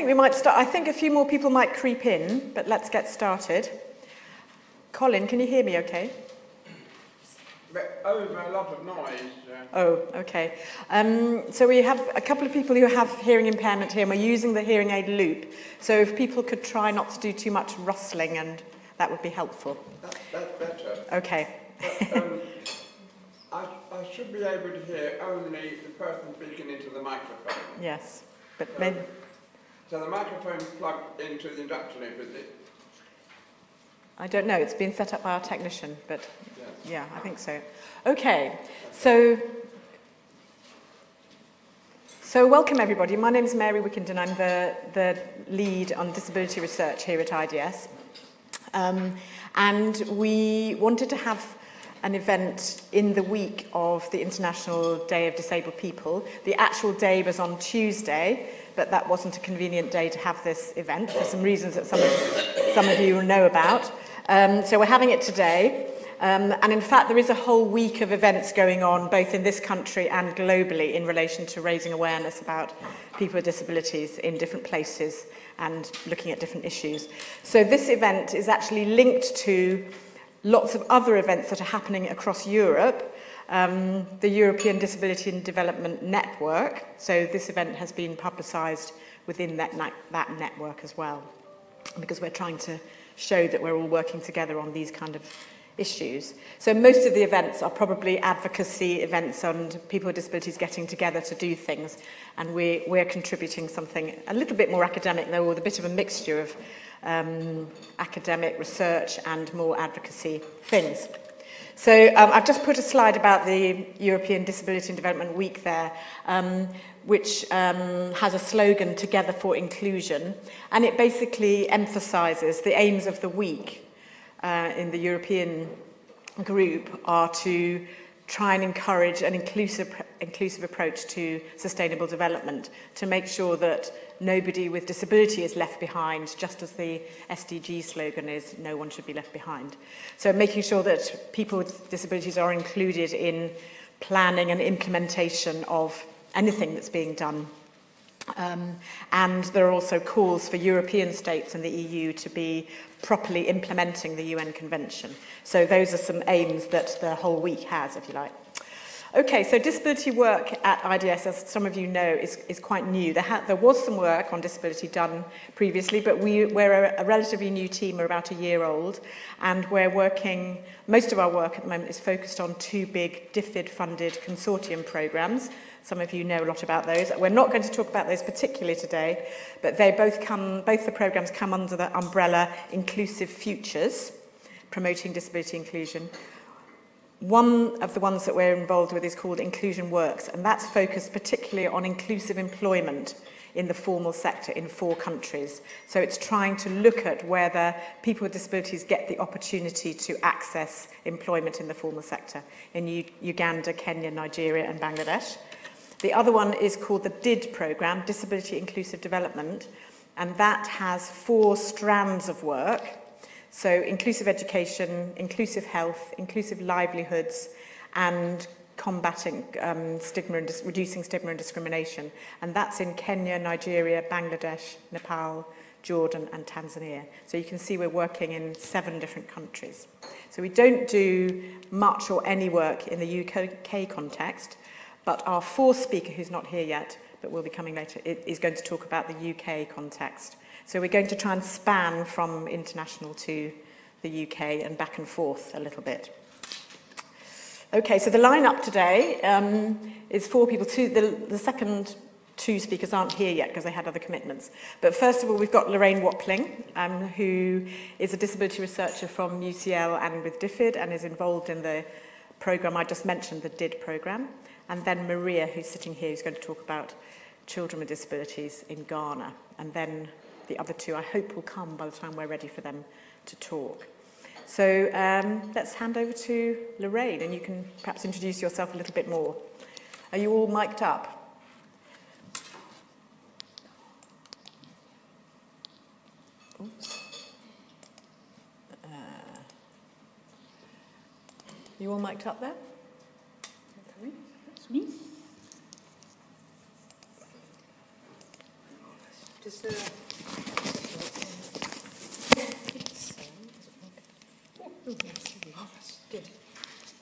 think we might start. I think a few more people might creep in, but let's get started. Colin, can you hear me okay? Over a lot of noise. Uh, Oh, okay. Um, so we have a couple of people who have hearing impairment here, and we're using the hearing aid loop. So if people could try not to do too much rustling, and that would be helpful. that, that's better. Okay. But, um, I, I should be able to hear only the person speaking into the microphone. Yes, but maybe. So the microphone's plugged into the induction loop, is it? I don't know. It's been set up by our technician, but Yes. yeah, I think so. Okay, so so welcome everybody. My name is Mary Wickenden. I'm the the lead on disability research here at IDS, um, and we wanted to have an event in the week of the International Day of Disabled People. The actual day was on Tuesday, but that wasn't a convenient day to have this event for some reasons that some of, some of you know about. Um, so we're having it today. Um, and in fact, there is a whole week of events going on, both in this country and globally, in relation to raising awareness about people with disabilities in different places and looking at different issues. So this event is actually linked to lots of other events that are happening across Europe. um, the European Disability and Development Network. So this event has been publicised within that, that network as well, because we're trying to show that we're all working together on these kind of issues. So most of the events are probably advocacy events on people with disabilities getting together to do things, and we, we're contributing something a little bit more academic, though, with a bit of a mixture of um, academic research and more advocacy things. So um, I've just put a slide about the European Disability and Development Week there, um, which um, has a slogan, Together for Inclusion, and it basically emphasises the aims of the week uh, in the European group are to try and encourage an inclusive, inclusive approach to sustainable development to make sure that nobody with disability is left behind, just as the SDG slogan is, no one should be left behind. So making sure that people with disabilities are included in planning and implementation of anything that's being done Um, and there are also calls for European states and the EU to be properly implementing the UN Convention. So those are some aims that the whole week has, if you like. Okay, so disability work at IDS, as some of you know, is, is quite new. There, ha- there was some work on disability done previously, but we, we're a, a relatively new team, we're about a year old, and we're working, most of our work at the moment is focused on two big DFID-funded consortium programs. Some of you know a lot about those. We're not going to talk about those particularly today, but they both come, both the programs come under the umbrella Inclusive Futures, promoting disability inclusion. One of the ones that we're involved with is called Inclusion Works, and that's focused particularly on inclusive employment in the formal sector in four countries. So it's trying to look at whether people with disabilities get the opportunity to access employment in the formal sector in U Uganda, Kenya, Nigeria and Bangladesh. The other one is called the DID program, Disability Inclusive Development, and that has four strands of work. So inclusive education, inclusive health, inclusive livelihoods, and combating um, stigma and reducing stigma and discrimination. And that's in Kenya, Nigeria, Bangladesh, Nepal, Jordan and Tanzania. So you can see we're working in seven different countries. So we don't do much or any work in the UK context, but our fourth speaker, who's not here yet, but will be coming later, is going to talk about the UK context. So we're going to try and span from international to the UK and back and forth a little bit. Okay, so the lineup today um, is four people. Two, the, the second two speakers aren't here yet because they had other commitments. But first of all, we've got Lorraine Wapling, um, who is a disability researcher from UCL and with DFID and is involved in the program I just mentioned, the DID program. And then Maria, who's sitting here, who's going to talk about children with disabilities in Ghana. And then the other two, I hope, will come by the time we're ready for them to talk. So um, let's hand over to Lorraine, and you can perhaps introduce yourself a little bit more. Are you all mic'd up? Uh, you all mic'd up there? That's me. Is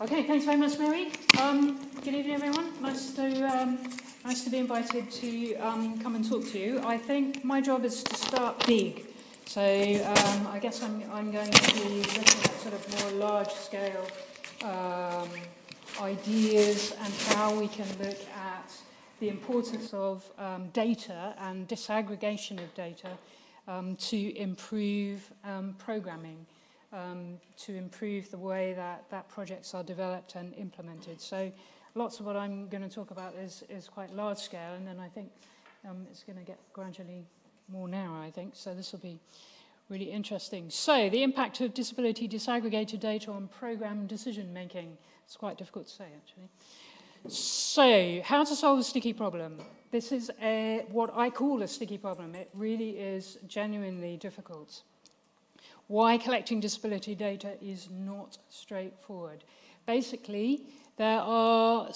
Okay, thanks very much, Mary. Um, good evening, everyone. Nice to um, nice to be invited to um, come and talk to you. I think my job is to start big. So um, I guess I'm, I'm going to be looking at sort of more large-scale um, ideas and how we can look at the importance of um, data and disaggregation of data um, to improve um, programming, um, to improve the way that, that projects are developed and implemented. So lots of what I'm going to talk about is, is quite large scale, and then I think um, it's going to get gradually more narrow, I think. So this will be really interesting. So the impact of disability disaggregated data on program decision making. It's quite difficult to say, actually. So, how to solve a sticky problem? This is a, what I call a sticky problem. It really is genuinely difficult. Why collecting disability data is not straightforward. Basically, there are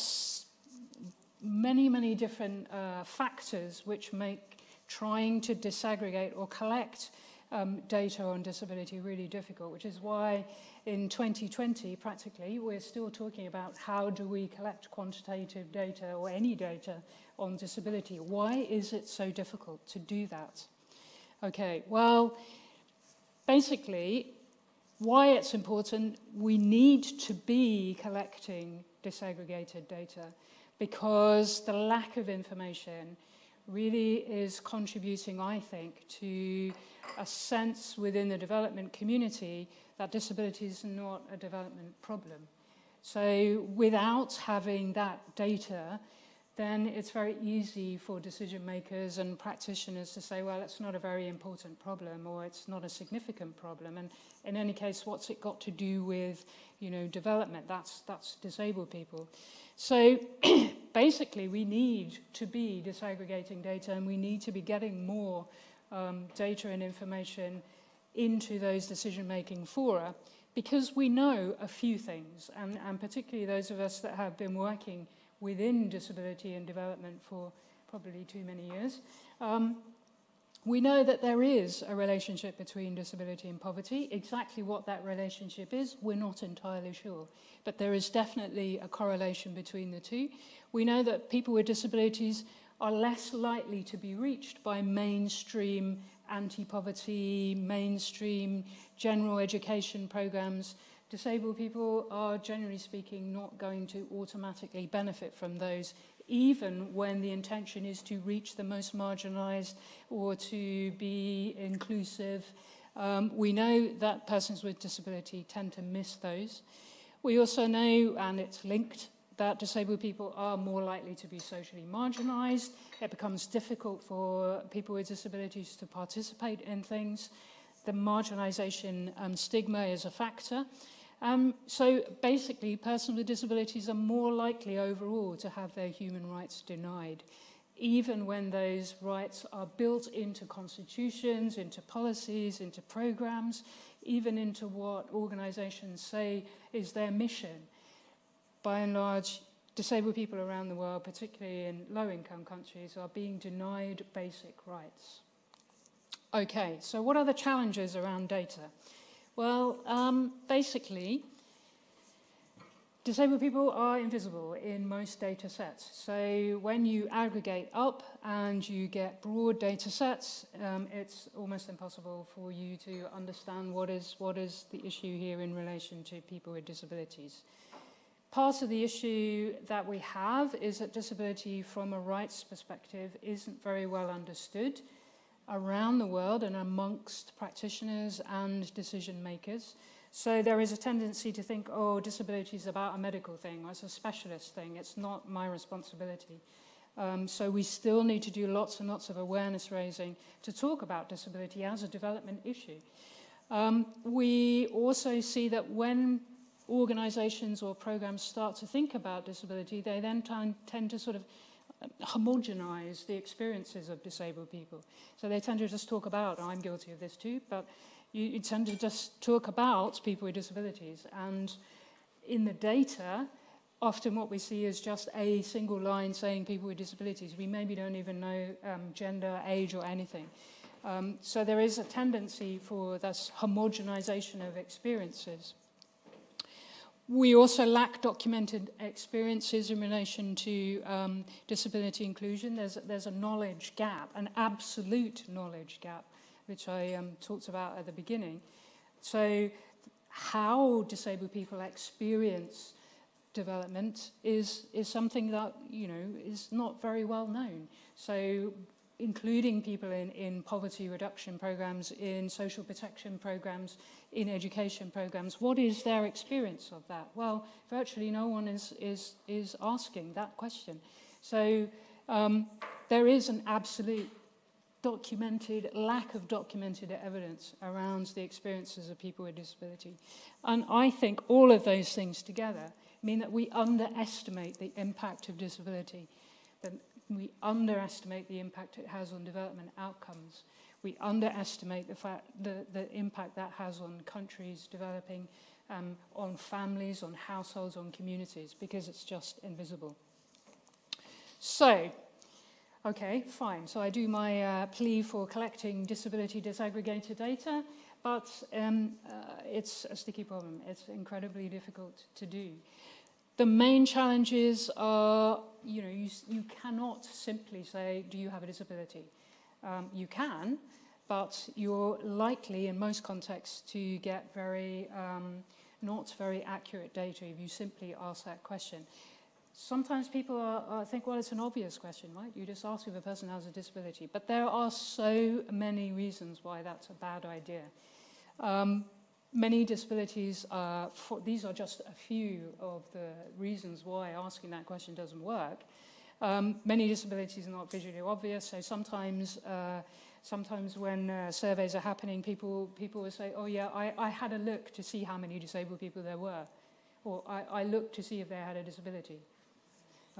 many, many different uh, factors which make trying to disaggregate or collect um, data on disability really difficult, which is why in 2020, practically, we're still talking about how do we collect quantitative data or any data on disability. Why is it so difficult to do that? Okay, well, basically, why it's important, we need to be collecting disaggregated data because the lack of information really is contributing, I think, to a sense within the development community that disability is not a development problem. So without having that data, then it's very easy for decision makers and practitioners to say, well, it's not a very important problem or it's not a significant problem. And in any case, what's it got to do with, you know, development? That's, that's disabled people. So basically, we need to be disaggregating data and we need to be getting more um, data and information into those decision-making fora because we know a few things, and, and particularly those of us that have been working within disability and development for probably too many years, um, we know that there is a relationship between disability and poverty. Exactly what that relationship is, we're not entirely sure. But there is definitely a correlation between the two. We know that people with disabilities are less likely to be reached by mainstream anti-poverty, mainstream general education programs, disabled people are generally speaking not going to automatically benefit from those even when the intention is to reach the most marginalized or to be inclusive. Um, we know that persons with disability tend to miss those. We also know, and it's linked, that disabled people are more likely to be socially marginalized. It becomes difficult for people with disabilities to participate in things. The marginalization and stigma is a factor. Um, so basically, persons with disabilities are more likely overall to have their human rights denied, even when those rights are built into constitutions, into policies, into programs, even into what organizations say is their mission by and large, disabled people around the world, particularly in low-income countries, are being denied basic rights. Okay, so what are the challenges around data? Well, um, basically, disabled people are invisible in most data sets. So when you aggregate up and you get broad data sets, um, it's almost impossible for you to understand what is, what is the issue here in relation to people with disabilities. Part of the issue that we have is that disability from a rights perspective isn't very well understood around the world and amongst practitioners and decision makers. So there is a tendency to think, oh, disability is about a medical thing, or it's a specialist thing, it's not my responsibility. Um, so we still need to do lots and lots of awareness raising to talk about disability as a development issue. Um, we also see that when organizations or programs start to think about disability, they then tend to sort of homogenize the experiences of disabled people. So they tend to just talk about, I'm guilty of this too, but you, you tend to just talk about people with disabilities. And in the data, often what we see is just a single line saying people with disabilities. We maybe don't even know um, gender, age, or anything. Um, so there is a tendency for this homogenization of experiences. We also lack documented experiences in relation to um, disability inclusion. There's, there's a knowledge gap, an absolute knowledge gap, which I um, talked about at the beginning. So how disabled people experience development is, is something that, you know, is not very well known. So including people in, in poverty reduction programs, in social protection programs, in education programs, what is their experience of that? Well, virtually no one is, is, is asking that question. So um, there is an absolute documented, lack of documented evidence around the experiences of people with disability. And I think all of those things together mean that we underestimate the impact of disability, we underestimate the impact it has on development outcomes. We underestimate the, fact, the, the impact that has on countries developing, um, on families, on households, on communities, because it's just invisible. So, Okay, fine. So I do my uh, plea for collecting disability disaggregated data, but um, uh, it's a sticky problem. It's incredibly difficult to do. The main challenges are, you know, you, you cannot simply say, do you have a disability? Um, you can, but you're likely in most contexts to get very, um, not very accurate data if you simply ask that question. Sometimes people are, are, think, well, it's an obvious question, right? You just ask if a person has a disability. But there are so many reasons why that's a bad idea. Um, many disabilities, are, for, these are just a few of the reasons why asking that question doesn't work. Um, many disabilities are not visually obvious, so sometimes, uh, sometimes when uh, surveys are happening, people, people will say, oh yeah, I, I had a look to see how many disabled people there were, or I, I looked to see if they had a disability.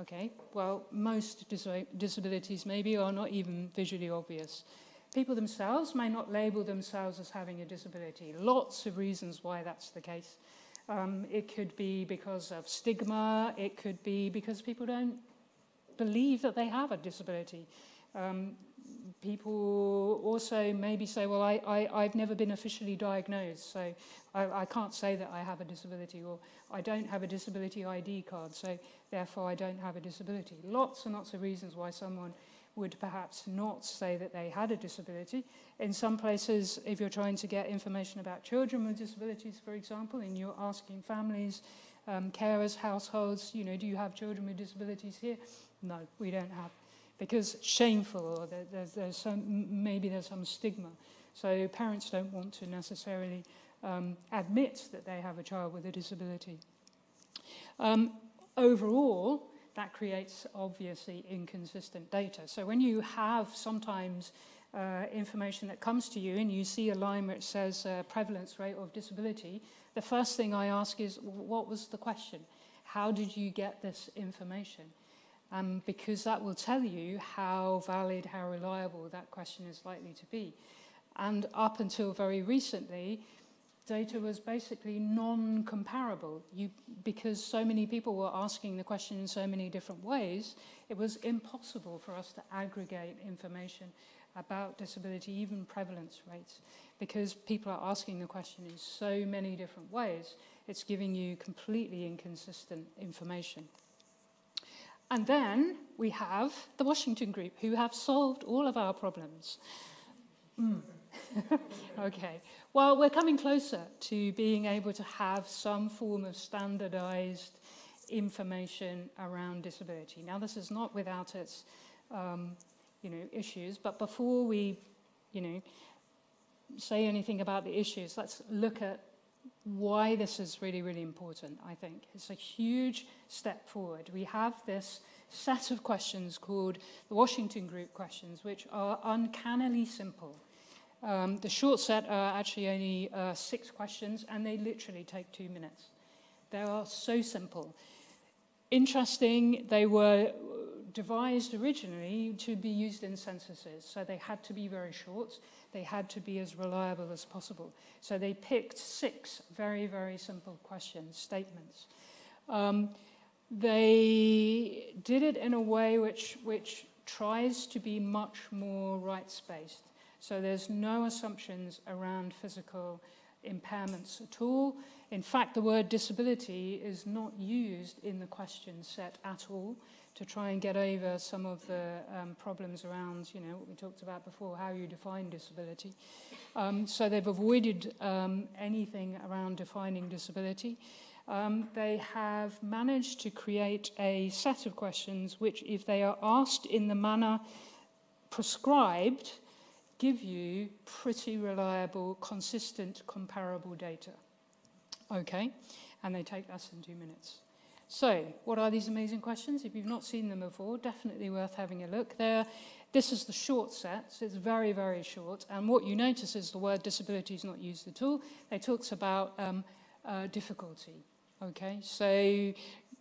Okay, well, most dis disabilities maybe are not even visually obvious. People themselves may not label themselves as having a disability. Lots of reasons why that's the case. Um, it could be because of stigma, it could be because people don't believe that they have a disability. Um, people also maybe say, well, I, I, I've never been officially diagnosed, so I, I can't say that I have a disability, or I don't have a disability ID card, so therefore I don't have a disability. Lots and lots of reasons why someone would perhaps not say that they had a disability. In some places, if you're trying to get information about children with disabilities, for example, and you're asking families, um, carers, households, you know, do you have children with disabilities here? No, we don't have because shameful or there, there's, there's some, maybe there's some stigma. So parents don't want to necessarily um, admit that they have a child with a disability. Um, overall, that creates obviously inconsistent data. So when you have sometimes uh, information that comes to you and you see a line it says uh, prevalence rate of disability, the first thing I ask is, what was the question? How did you get this information? um, because that will tell you how valid, how reliable that question is likely to be. And up until very recently, data was basically non-comparable. because so many people were asking the question in so many different ways, it was impossible for us to aggregate information about disability, even prevalence rates, because people are asking the question in so many different ways, it's giving you completely inconsistent information. And then we have the Washington Group, who have solved all of our problems. Mm. okay. Well, we're coming closer to being able to have some form of standardized information around disability. Now, this is not without its, um, you know, issues, but before we, you know, say anything about the issues, let's look at why this is really, really important, I think. It's a huge step forward. We have this set of questions called the Washington Group questions, which are uncannily simple. Um, the short set are actually only uh, six questions, and they literally take two minutes. They are so simple. Interesting, they were devised originally to be used in censuses, so they had to be very short. They had to be as reliable as possible. So they picked six very, very simple questions, statements. Um, they did it in a way which, which tries to be much more rights-based. So there's no assumptions around physical impairments at all. In fact, the word disability is not used in the question set at all to try and get over some of the um, problems around, you know, what we talked about before, how you define disability. Um, so they've avoided um, anything around defining disability. Um, they have managed to create a set of questions which, if they are asked in the manner prescribed, give you pretty reliable, consistent, comparable data. Okay, and they take less than two minutes. So, what are these amazing questions? If you've not seen them before, definitely worth having a look. There, this is the short set, so it's very, very short. And what you notice is the word disability is not used at all. It talks about um, uh, difficulty. Okay, so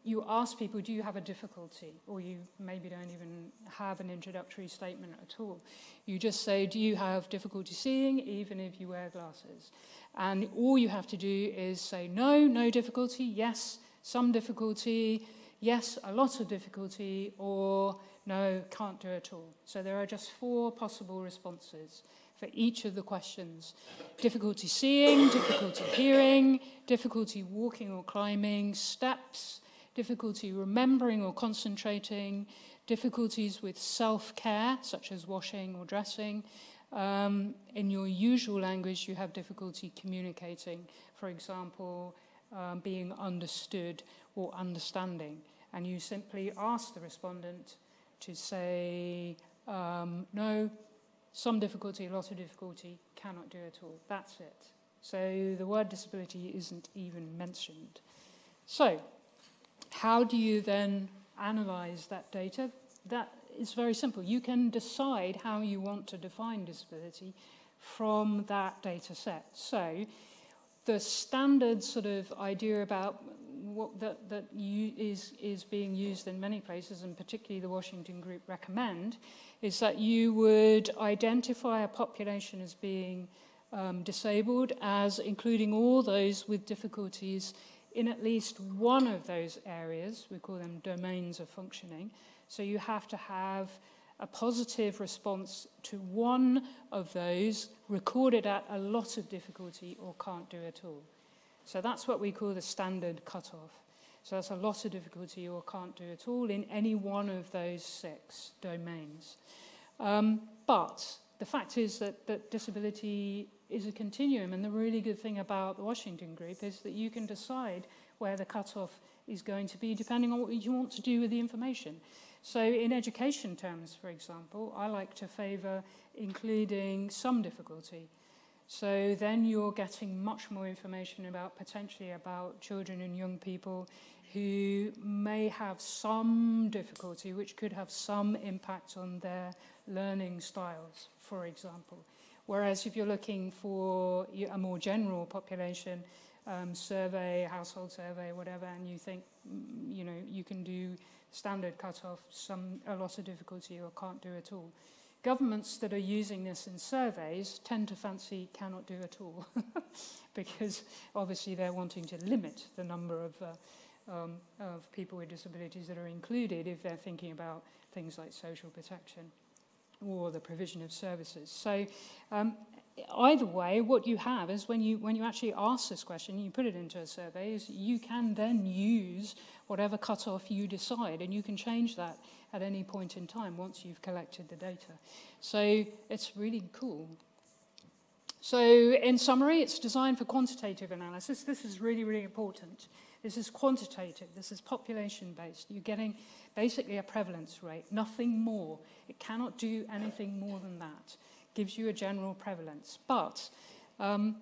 you ask people, do you have a difficulty? Or you maybe don't even have an introductory statement at all. You just say, do you have difficulty seeing, even if you wear glasses? And all you have to do is say, no, no difficulty, yes, some difficulty, yes, a lot of difficulty, or no, can't do it all. So there are just four possible responses for each of the questions. Difficulty seeing, difficulty hearing, difficulty walking or climbing, steps, difficulty remembering or concentrating, difficulties with self-care, such as washing or dressing. Um, in your usual language, you have difficulty communicating. For example, um, being understood or understanding. And you simply ask the respondent to say, um, no, some difficulty, a lot of difficulty, cannot do at all. That's it. So the word disability isn't even mentioned. So, how do you then analyze that data? That is very simple. You can decide how you want to define disability from that data set. So, the standard sort of idea about that, that is being used in many places, and particularly the Washington Group recommend, is that you would identify a population as being um, disabled as including all those with difficulties in at least one of those areas. We call them domains of functioning. So you have to have a positive response to one of those recorded at a lot of difficulty or can't do at all. So that's what we call the standard cutoff. So that's a lot of difficulty or can't do at all in any one of those six domains. Um, but the fact is that, that disability is a continuum, and the really good thing about the Washington Group is that you can decide where the cutoff is going to be depending on what you want to do with the information. So in education terms, for example, I like to favour including some difficulty. So then you're getting much more information about potentially about children and young people who may have some difficulty, which could have some impact on their learning styles, for example. Whereas if you're looking for a more general population um, survey, household survey, whatever, and you think, mm, you know, you can do standard cutoff, some a lot of difficulty or can't do at all. Governments that are using this in surveys tend to fancy cannot do at all because obviously they're wanting to limit the number of, uh, um, of people with disabilities that are included if they're thinking about things like social protection or the provision of services. So um, either way, what you have is when you, when you actually ask this question, you put it into a survey, is you can then use whatever cutoff you decide, and you can change that at any point in time once you've collected the data. So it's really cool. So in summary, it's designed for quantitative analysis. This is really, really important. This is quantitative. This is population-based. You're getting basically a prevalence rate, nothing more. It cannot do anything more than that gives you a general prevalence. But um,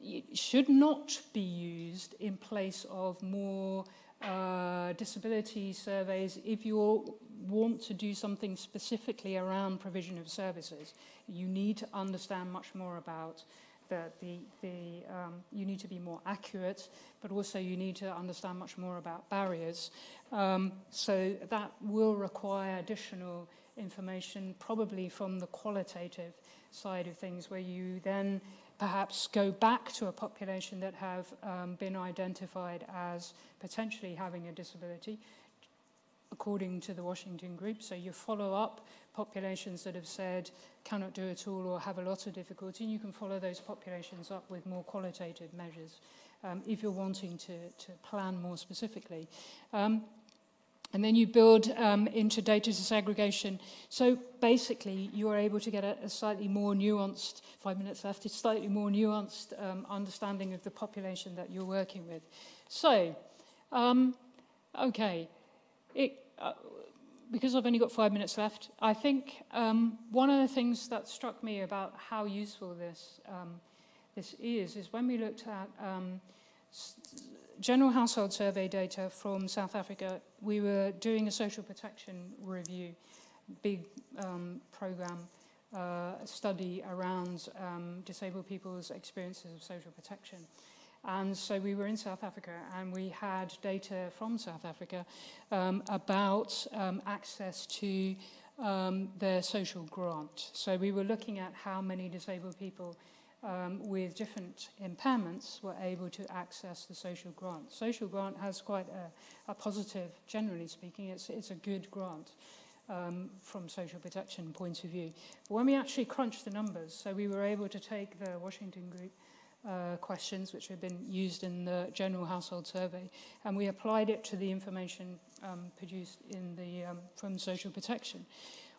it should not be used in place of more uh, disability surveys if you want to do something specifically around provision of services. You need to understand much more about the, the, the um, you need to be more accurate, but also you need to understand much more about barriers. Um, so that will require additional information, probably from the qualitative side of things, where you then perhaps go back to a population that have um, been identified as potentially having a disability, according to the Washington group. So you follow up populations that have said cannot do it all or have a lot of difficulty, and you can follow those populations up with more qualitative measures um, if you're wanting to, to plan more specifically. Um, and then you build um, into data disaggregation. So basically, you are able to get a, a slightly more nuanced, five minutes left, a slightly more nuanced um, understanding of the population that you're working with. So, um, okay, it, uh, because I've only got five minutes left, I think um, one of the things that struck me about how useful this, um, this is, is when we looked at um, general household survey data from South Africa, we were doing a social protection review, big um, program uh, study around um, disabled people's experiences of social protection. And so we were in South Africa and we had data from South Africa um, about um, access to um, their social grant. So we were looking at how many disabled people um, with different impairments were able to access the social grant. Social grant has quite a, a positive, generally speaking, it's, it's a good grant um, from social protection point of view. But when we actually crunched the numbers, so we were able to take the Washington Group uh, questions, which have been used in the general household survey, and we applied it to the information um, produced in the, um, from social protection.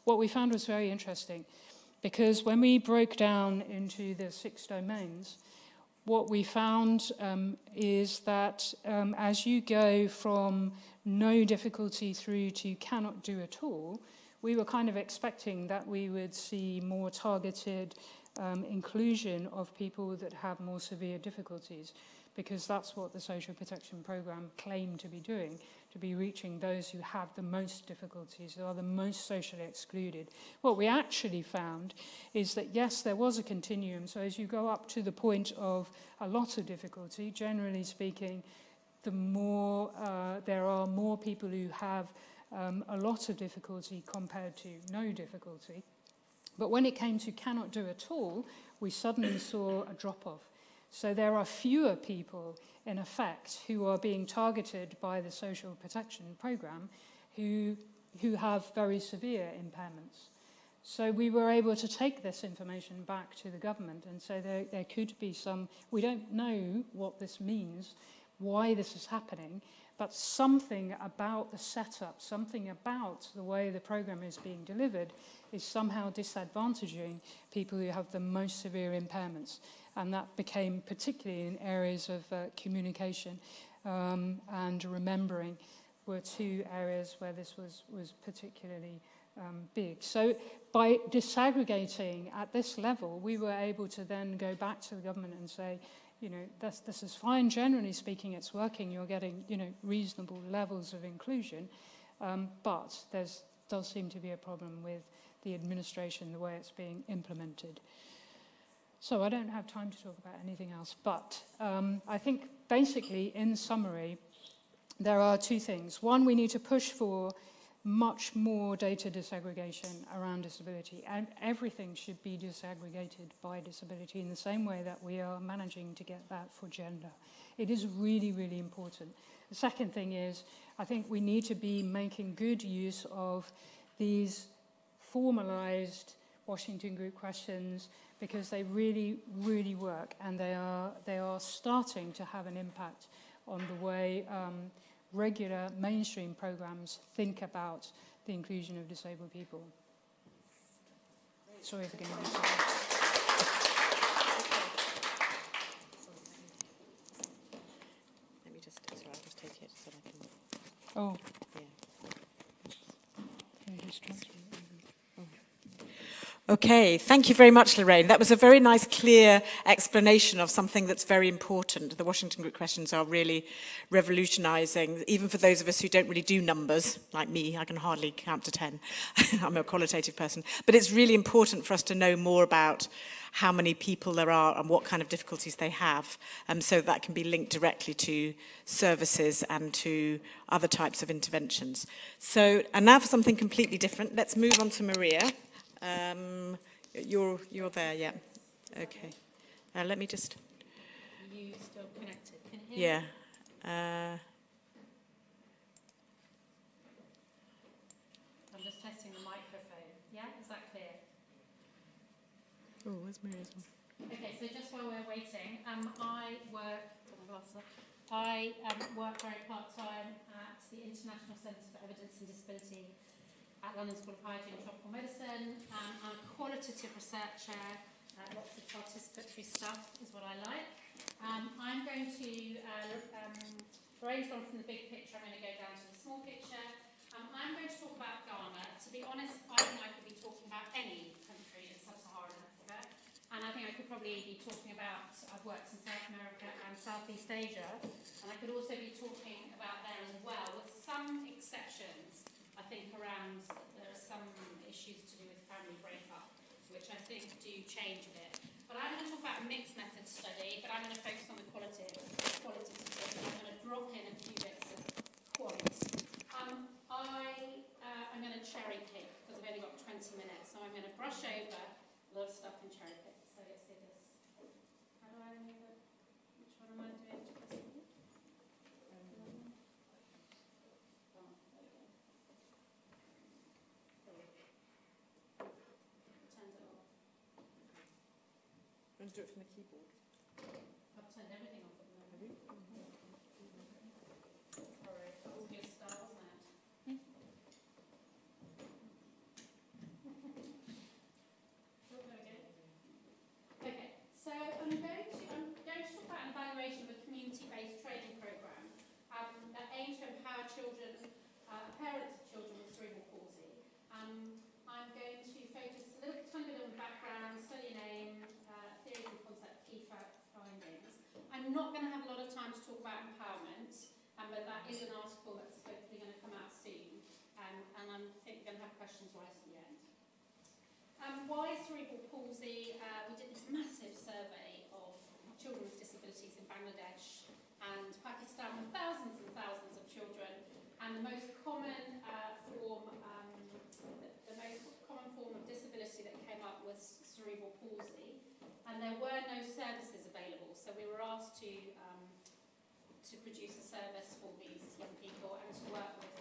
What we found was very interesting. Because when we broke down into the six domains, what we found um, is that um, as you go from no difficulty through to cannot do at all, we were kind of expecting that we would see more targeted um, inclusion of people that have more severe difficulties because that's what the social protection program claimed to be doing to be reaching those who have the most difficulties, who are the most socially excluded. What we actually found is that, yes, there was a continuum. So as you go up to the point of a lot of difficulty, generally speaking, the more uh, there are more people who have um, a lot of difficulty compared to no difficulty. But when it came to cannot do at all, we suddenly saw a drop off. So there are fewer people, in effect, who are being targeted by the social protection program who, who have very severe impairments. So we were able to take this information back to the government and say there, there could be some, we don't know what this means, why this is happening, but something about the setup, something about the way the program is being delivered is somehow disadvantaging people who have the most severe impairments. And that became particularly in areas of uh, communication um, and remembering were two areas where this was, was particularly um, big. So by disaggregating at this level, we were able to then go back to the government and say, you know, this, this is fine, generally speaking, it's working, you're getting, you know, reasonable levels of inclusion, um, but there does seem to be a problem with the administration, the way it's being implemented. So I don't have time to talk about anything else, but um, I think basically, in summary, there are two things. One, we need to push for much more data disaggregation around disability, and everything should be disaggregated by disability in the same way that we are managing to get that for gender. It is really, really important. The second thing is, I think we need to be making good use of these formalized Washington Group questions because they really, really work and they are, they are starting to have an impact on the way um, regular mainstream programs think about the inclusion of disabled people. Sorry for getting this. Let me just, sorry, I'll just take it so I can, Oh, yeah. can you just transfer it? Okay, thank you very much, Lorraine. That was a very nice, clear explanation of something that's very important. The Washington Group questions are really revolutionizing, even for those of us who don't really do numbers, like me, I can hardly count to 10. I'm a qualitative person. But it's really important for us to know more about how many people there are and what kind of difficulties they have, um, so that can be linked directly to services and to other types of interventions. So, and now for something completely different, let's move on to Maria. Um, you're, you're there, yeah. Okay. Uh, let me just, you still connected? Can you hear yeah. Uh, I'm just testing the microphone. Yeah, is that clear? oh, where's Mary's one? Okay, so just while we're waiting, um, I work, got my glasses on. I um, work very part-time at the International Centre for Evidence and Disability at London School of Hygiene and Tropical Medicine. Um, I'm a qualitative researcher, uh, lots of participatory stuff is what I like. Um, I'm going to uh, um, from the big picture, I'm going to go down to the small picture. Um, I'm going to talk about Ghana. To be honest, I think I could be talking about any country in sub-Saharan Africa. And I think I could probably be talking about, I've worked in South America and Southeast Asia, and I could also be talking about there as well, with some exceptions, think, around there are some issues to do with family breakup, which I think do change a bit. But I'm going to talk about mixed method study, but I'm going to focus on the qualitative, qualitative I'm going to drop in a few bits of quant. Um, I, uh, I'm going to cherry pick, because I've only got 20 minutes, so I'm going to brush over a lot of stuff in cherry pick. So let's see this. How do I move it? Which one am I doing to press it? Um, oh, there we go. Sorry. Turned it off. Want to do it from the keyboard? I've turned everything off at the moment. Sorry, that was a good start, wasn't it? Oh, there we go. Okay, so I'm going to, I'm going to talk about an evaluation of a community-based training programme um, that aims to empower children, uh, parents of children with cerebral palsy. Um, I'm going to focus a little tiny bit on the background, study name, uh, theories and concept, key fa- findings. I'm not going to have a lot of time to talk about empowerment, um, but that is an article that's hopefully going to come out soon, um, and I'm think we're going to have questions right at the end. Um, why cerebral palsy? Uh, we did this massive survey of children with disabilities in Bangladesh and Pakistan with thousands and thousands of children. And the most common uh, form, um, the, the most common form of disability that came up was cerebral palsy. And there were no services available, so we were asked to um, to produce a service for these young people and to work with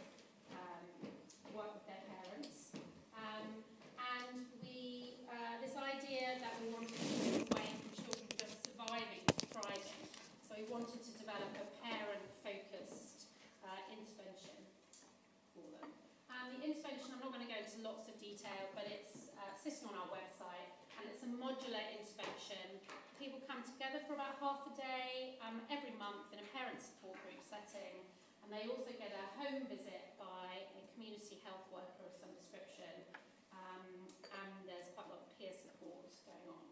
um, work with their parents. Um, and we, uh, this idea that we wanted to move away from children just surviving to thriving. So we wanted to develop a parent-focused uh, intervention for them. And the intervention, I'm not going to go into lots of detail, but it's uh, sitting on our website, and it's a modular intervention. Together for about half a day, um, every month in a parent support group setting, and they also get a home visit by a community health worker of some description, um, and there's quite a lot of peer support going on.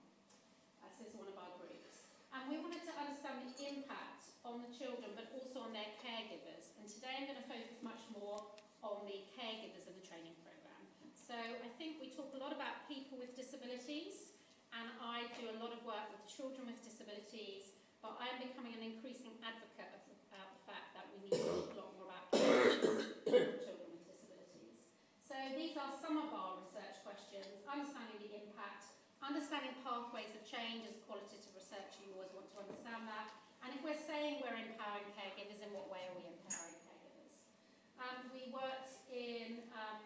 Uh, so this is one of our groups. And we wanted to understand the impact on the children, but also on their caregivers. And today I'm going to focus much more on the caregivers of the training programme. So I think we talk a lot about people with disabilities, and I do a lot of work with children with disabilities, but I am becoming an increasing advocate of the, about the fact that we need to talk a lot more about children with disabilities. So these are some of our research questions, understanding the impact, understanding pathways of change as qualitative researcher, you always want to understand that. And if we're saying we're empowering caregivers, in what way are we empowering caregivers? Um, we worked in um,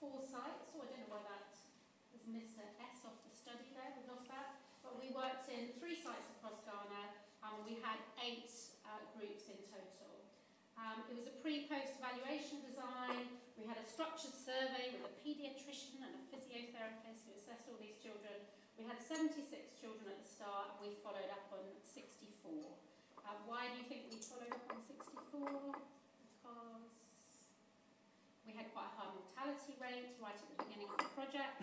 four sites, so I don't know why that is Mr S off the study there, we lost that. But we worked in three sites across Ghana, and we had eight uh, groups in total. Um, it was a pre-post evaluation design. We had a structured survey with a paediatrician and a physiotherapist who assessed all these children. We had 76 children at the start, and we followed up on 64. Uh, why do you think we followed up on 64? Because we had quite a high mortality rate right at the beginning of the project.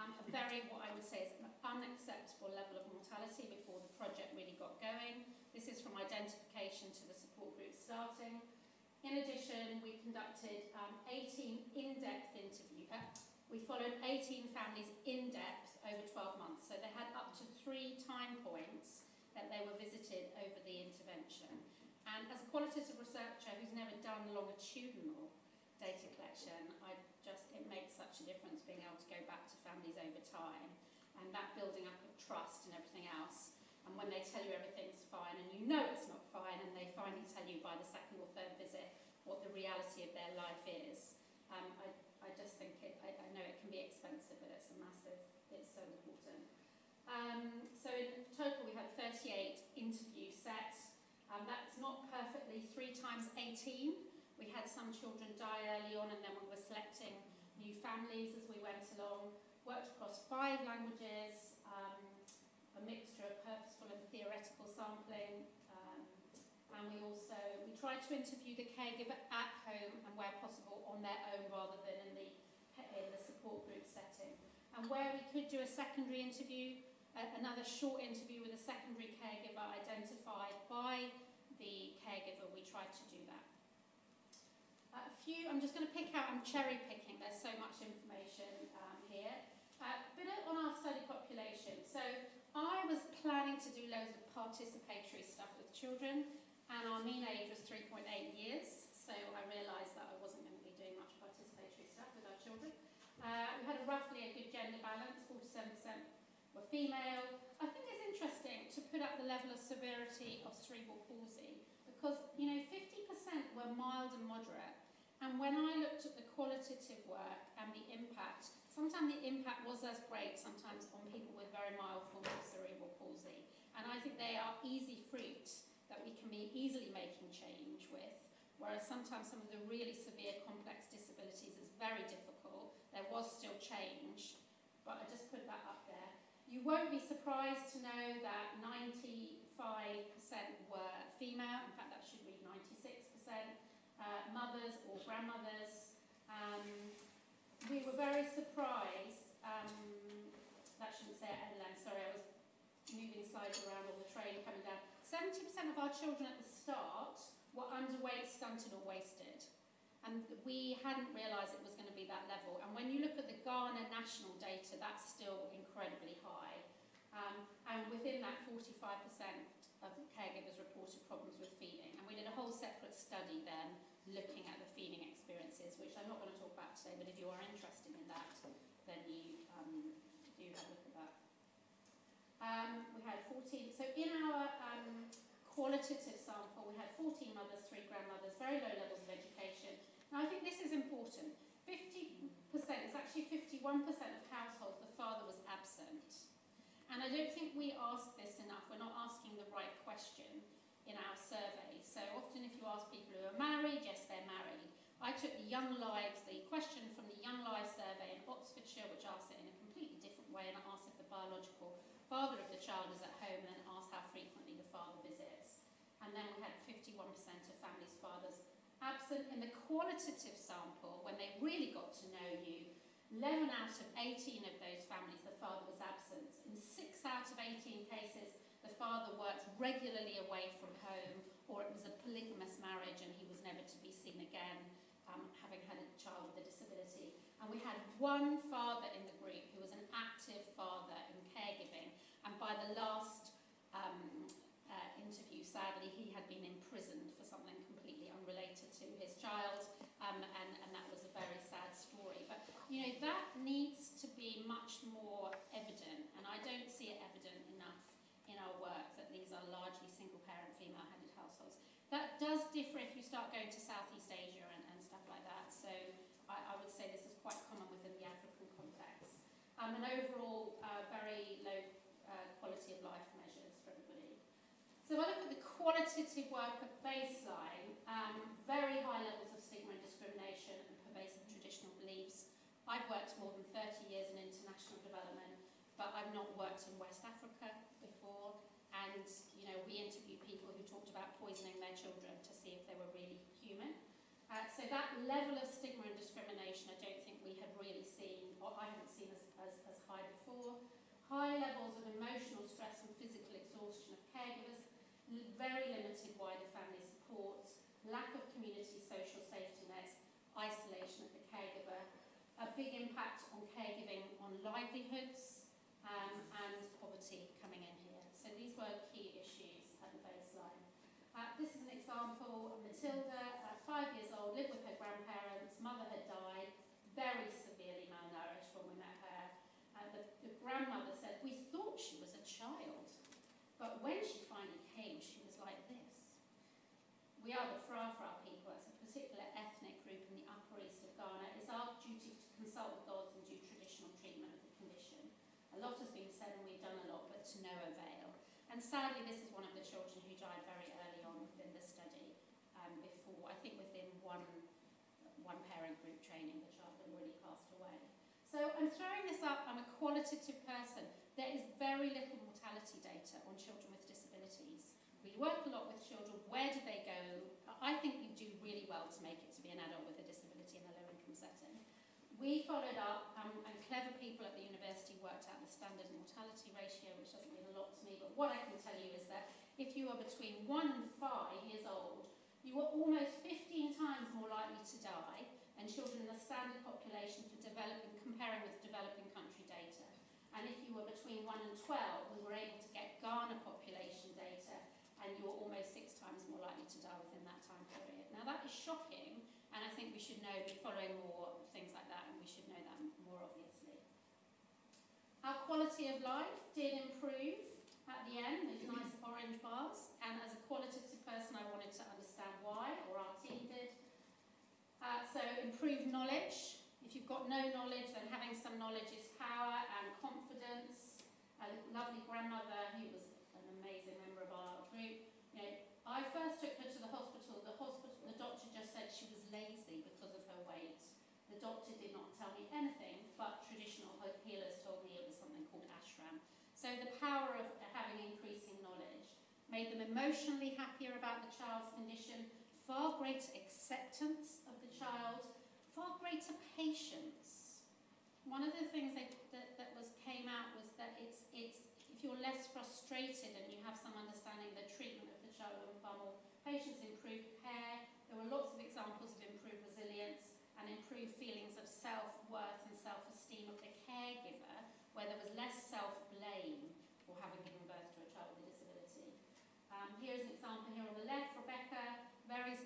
Um, a very, what I would say is an unacceptable level of mortality before the project really got going. This is from identification to the support group starting. In addition, we conducted um, 18 in-depth interviews. Uh, we followed 18 families in depth over 12 months, so they had up to three time points that they were visited over the intervention. And as a qualitative researcher who's never done longitudinal data collection, I just it makes such a difference being able to go back to families over time, and that building up of trust and everything else And when they tell you everything's fine and you know it's not fine and they finally tell you by the second or third what the reality of their life is. Um, I, I just think it, I, I know it can be expensive, but it's a massive, it's so important. Um, so in total we had 38 interview sets. Um, that's not perfectly three times 18. We had some children die early on and then we were selecting new families as we went along. Worked across five languages, um, a mixture of purposeful and theoretical sampling. And we also, we tried to interview the caregiver at home and where possible on their own rather than in the, in the support group setting. And where we could do a secondary interview, uh, another short interview with a secondary caregiver identified by the caregiver, we tried to do that. Uh, a few, I'm just going to pick out, I'm cherry picking, there's so much information um, here. Uh, a bit on our study population. So I was planning to do loads of participatory stuff with children, and our mean age was 3.8 years, so I realised that I wasn't going to be doing much participatory stuff with our children. Uh, we had a roughly a good gender balance, 47% were female. I think it's interesting to put up the level of severity of cerebral palsy because, you know, 50% were mild and moderate. And when I looked at the qualitative work and the impact, sometimes the impact was as great, sometimes on people with very mild forms of cerebral palsy. And I think they are easy fruit that we can be easily making change with, whereas sometimes some of the really severe complex disabilities is very difficult. There was still change, but I just put that up there. You won't be surprised to know that 95% were female, in fact that should read 96%, uh, mothers or grandmothers. Um, we were very surprised, um, that shouldn't say at end sorry, I was moving slides around on the train coming down. 70% of our children at the start were underweight, stunted or wasted. And we hadn't realised it was going to be that level. And when you look at the Ghana national data, that's still incredibly high. Um, and within that, 45% of caregivers reported problems with feeding. And we did a whole separate study then looking at the feeding experiences, which I'm not going to talk about today, but if you are interested in that, then you Um, we had 14, so in our um, qualitative sample, we had 14 mothers, three grandmothers, very low levels of education. Now, I think this is important. 50%, it's actually 51% of households, the father was absent. And I don't think we ask this enough. We're not asking the right question in our survey. So often if you ask people who are married, yes, they're married. I took the Young Lives, the question from the Young Lives survey in Oxfordshire, which asked it in a completely different way, and I asked if the biological father of the child is at home, and then asked how frequently the father visits. And then we had 51% of families' fathers absent. In the qualitative sample, when they really got to know you, 11 out of 18 of those families, the father was absent. In 6 out of 18 cases, the father worked regularly away from home, or it was a polygamous marriage and he was never to be seen again, um, having had a child with a disability. And we had one father in the group who was an active father by the last um, uh, interview, sadly, he had been imprisoned for something completely unrelated to his child, um, and, and that was a very sad story. But, you know, that needs to be much more evident, and I don't see it evident enough in our work that these are largely single-parent, female-headed households. That does differ if you start going to Southeast Asia and, and stuff like that, so I, I would say this is quite common within the African context. Um, and overall, uh, very low uh, quality of life measures for everybody. So I look at the qualitative work of baseline, um, very high levels of stigma and discrimination and pervasive traditional beliefs. I've worked more than 30 years in international development, but I've not worked in West Africa before. And, you know, we interviewed people who talked about poisoning their children to see if they were really human. Uh, so that level of stigma and discrimination, I don't think we have really seen, or I haven't seen as, as, as high before. High levels of emotional stress and physical exhaustion of caregivers, very limited wider family support, lack of community social safety nets, isolation of the caregiver, a big impact on caregiving on livelihoods, um, and poverty coming in here. So these were key issues at the baseline. Uh, this is an example of Matilda, uh, five years old, lived with her grandparents, mother had died, very severely malnourished when we met her. Uh, the, the grandmother said, we thought she was a child, but when And sadly, this is one of the children who died very early on within the study, um, before, I think within one, one parent group training, the child had already passed away. So I'm throwing this up, I'm a qualitative person. There is very little mortality data on children with disabilities. We work a lot with children, where do they go? I think you do really well to make it to be an adult with a disability in a low income setting. We followed up, um, and clever people at the university worked out the standard mortality ratio, which doesn't mean a lot what I can tell you is that if you are between one and five years old, you are almost 15 times more likely to die than children in the standard population for developing, comparing with developing country data. And if you were between 1 and 12, we were able to get Ghana population data, and you are almost six times more likely to die within that time period. Now that is shocking, and I think we should know, be following more things like that, and we should know that more obviously. Our quality of life did improve at the end, those nice orange bars, and as a qualitative person I wanted to understand why, or our team did. Uh, so improved knowledge. If you've got no knowledge, then having some knowledge is power and confidence. A lovely grandmother who was an amazing member of our group, you know, I first took her to the hospital. The hospital, the doctor just said she was lazy because of her weight. The doctor did not tell me anything, but traditional healers told me it was something called ashram. So the power of having increasing knowledge made them emotionally happier about the child's condition, far greater acceptance of the child, far greater patience. One of the things that, that, that was came out was that it's, it's if you're less frustrated and you have some understanding of the treatment of the child and far more patients, improved care. There were lots of examples of improved resilience and improved feelings of self-worth and self-esteem of the caregiver, where there was less self-blame for having given birth to a child with a disability. Um, here's an example here on the left, Rebecca, very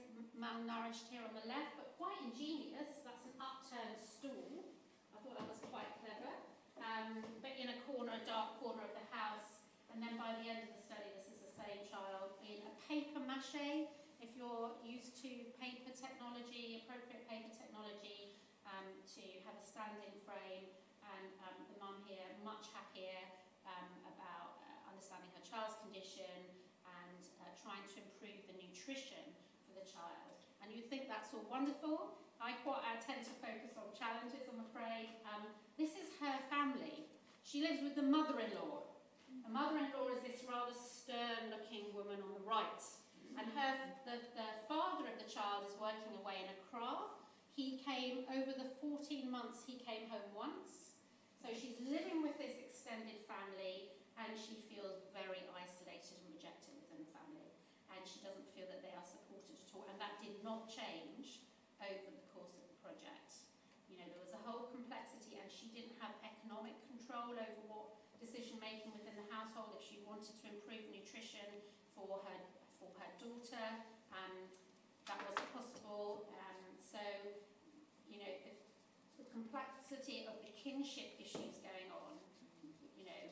malnourished here on the left, but quite ingenious. That's an upturned stool. I thought that was quite clever um, but in a corner, a dark corner of the house. And then by the end of the study, this is the same child in a paper mache. If you're used to paper technology, appropriate paper technology, um, to have a standing frame, and um, the mum here much happier um, about uh, understanding her child's condition and uh, trying to improve the nutrition for the child. And you think that's all wonderful, I quite I tend to focus on challenges, I'm afraid. Um, this is her family. She lives with the mother-in-law. The mother-in-law is this rather stern-looking woman on the right. And her, the, the father of the child is working away in a craft. He came, over the 14 months, he came home once. So she's living with this extended family and she feels very isolated and rejected within the family. And she doesn't feel that they are supported at all. And that did not change over the course of the project. You know, there was a whole complexity and she didn't have economic control over what decision making within the household if she wanted to improve nutrition for her for her daughter. Um, that wasn't possible. Um, so, you know, the, complexity of the kinship issues going on, you know,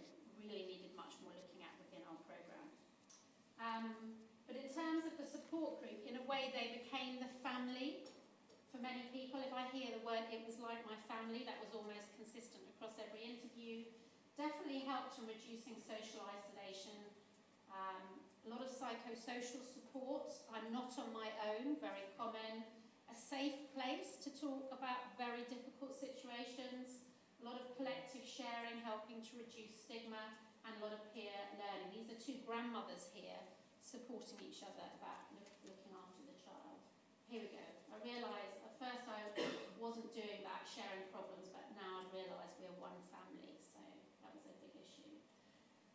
really needed much more looking at within our programme. Um, but in terms of the support group, in a way they became the family for many people. If I hear the word, it was like my family, that was almost consistent across every interview. Definitely helped in reducing social isolation. Um, a lot of psychosocial support. I'm not on my own, very common. A safe place to talk about very difficult situations. A lot of collective sharing, helping to reduce stigma, and a lot of peer learning. These are two grandmothers here supporting each other about look, looking after the child. Here we go. I realise at first I wasn't doing that, sharing problems, but now I realise we're one family, so that was a big issue.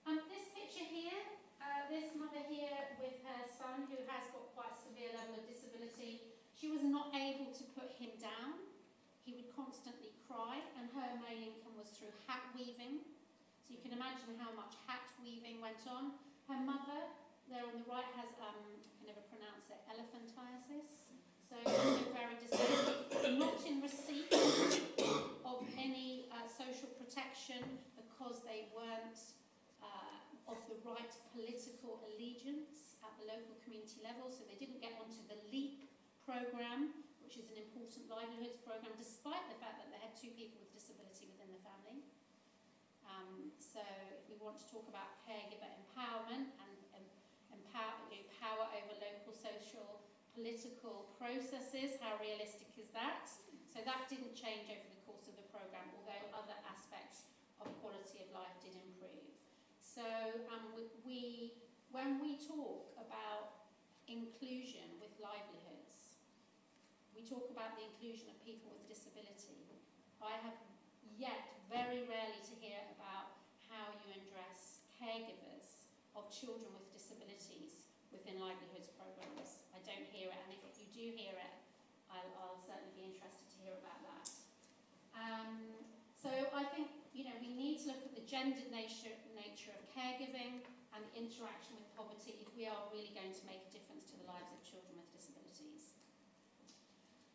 Um, this picture here, uh, this mother here with her son who has got quite a severe level of disability, she was not able to put him down. He would constantly cry, and her main income was through hat weaving. So you can imagine how much hat weaving went on. Her mother, there on the right, has, um, I can never pronounce it, elephantiasis so very disabled, not in receipt of any uh, social protection because they weren't uh, of the right political allegiance at the local community level, so they didn't get onto the LEAP programme, which is an important livelihoods programme, despite the fact that they had two people with disability within the family. Um, so if we want to talk about caregiver empowerment and um, empower, you know, power over local social political processes. How realistic is that? So that didn't change over the course of the programme, although other aspects of quality of life did improve. So um, we, when we talk about inclusion with livelihoods, we talk about the inclusion of people with disability. I have yet very rarely to hear about how you address caregivers of children with disabilities within livelihoods hear it, and if you do hear it, I'll, I'll certainly be interested to hear about that. Um, so I think you know we need to look at the gendered nature nature of caregiving and the interaction with poverty if we are really going to make a difference to the lives of children with disabilities.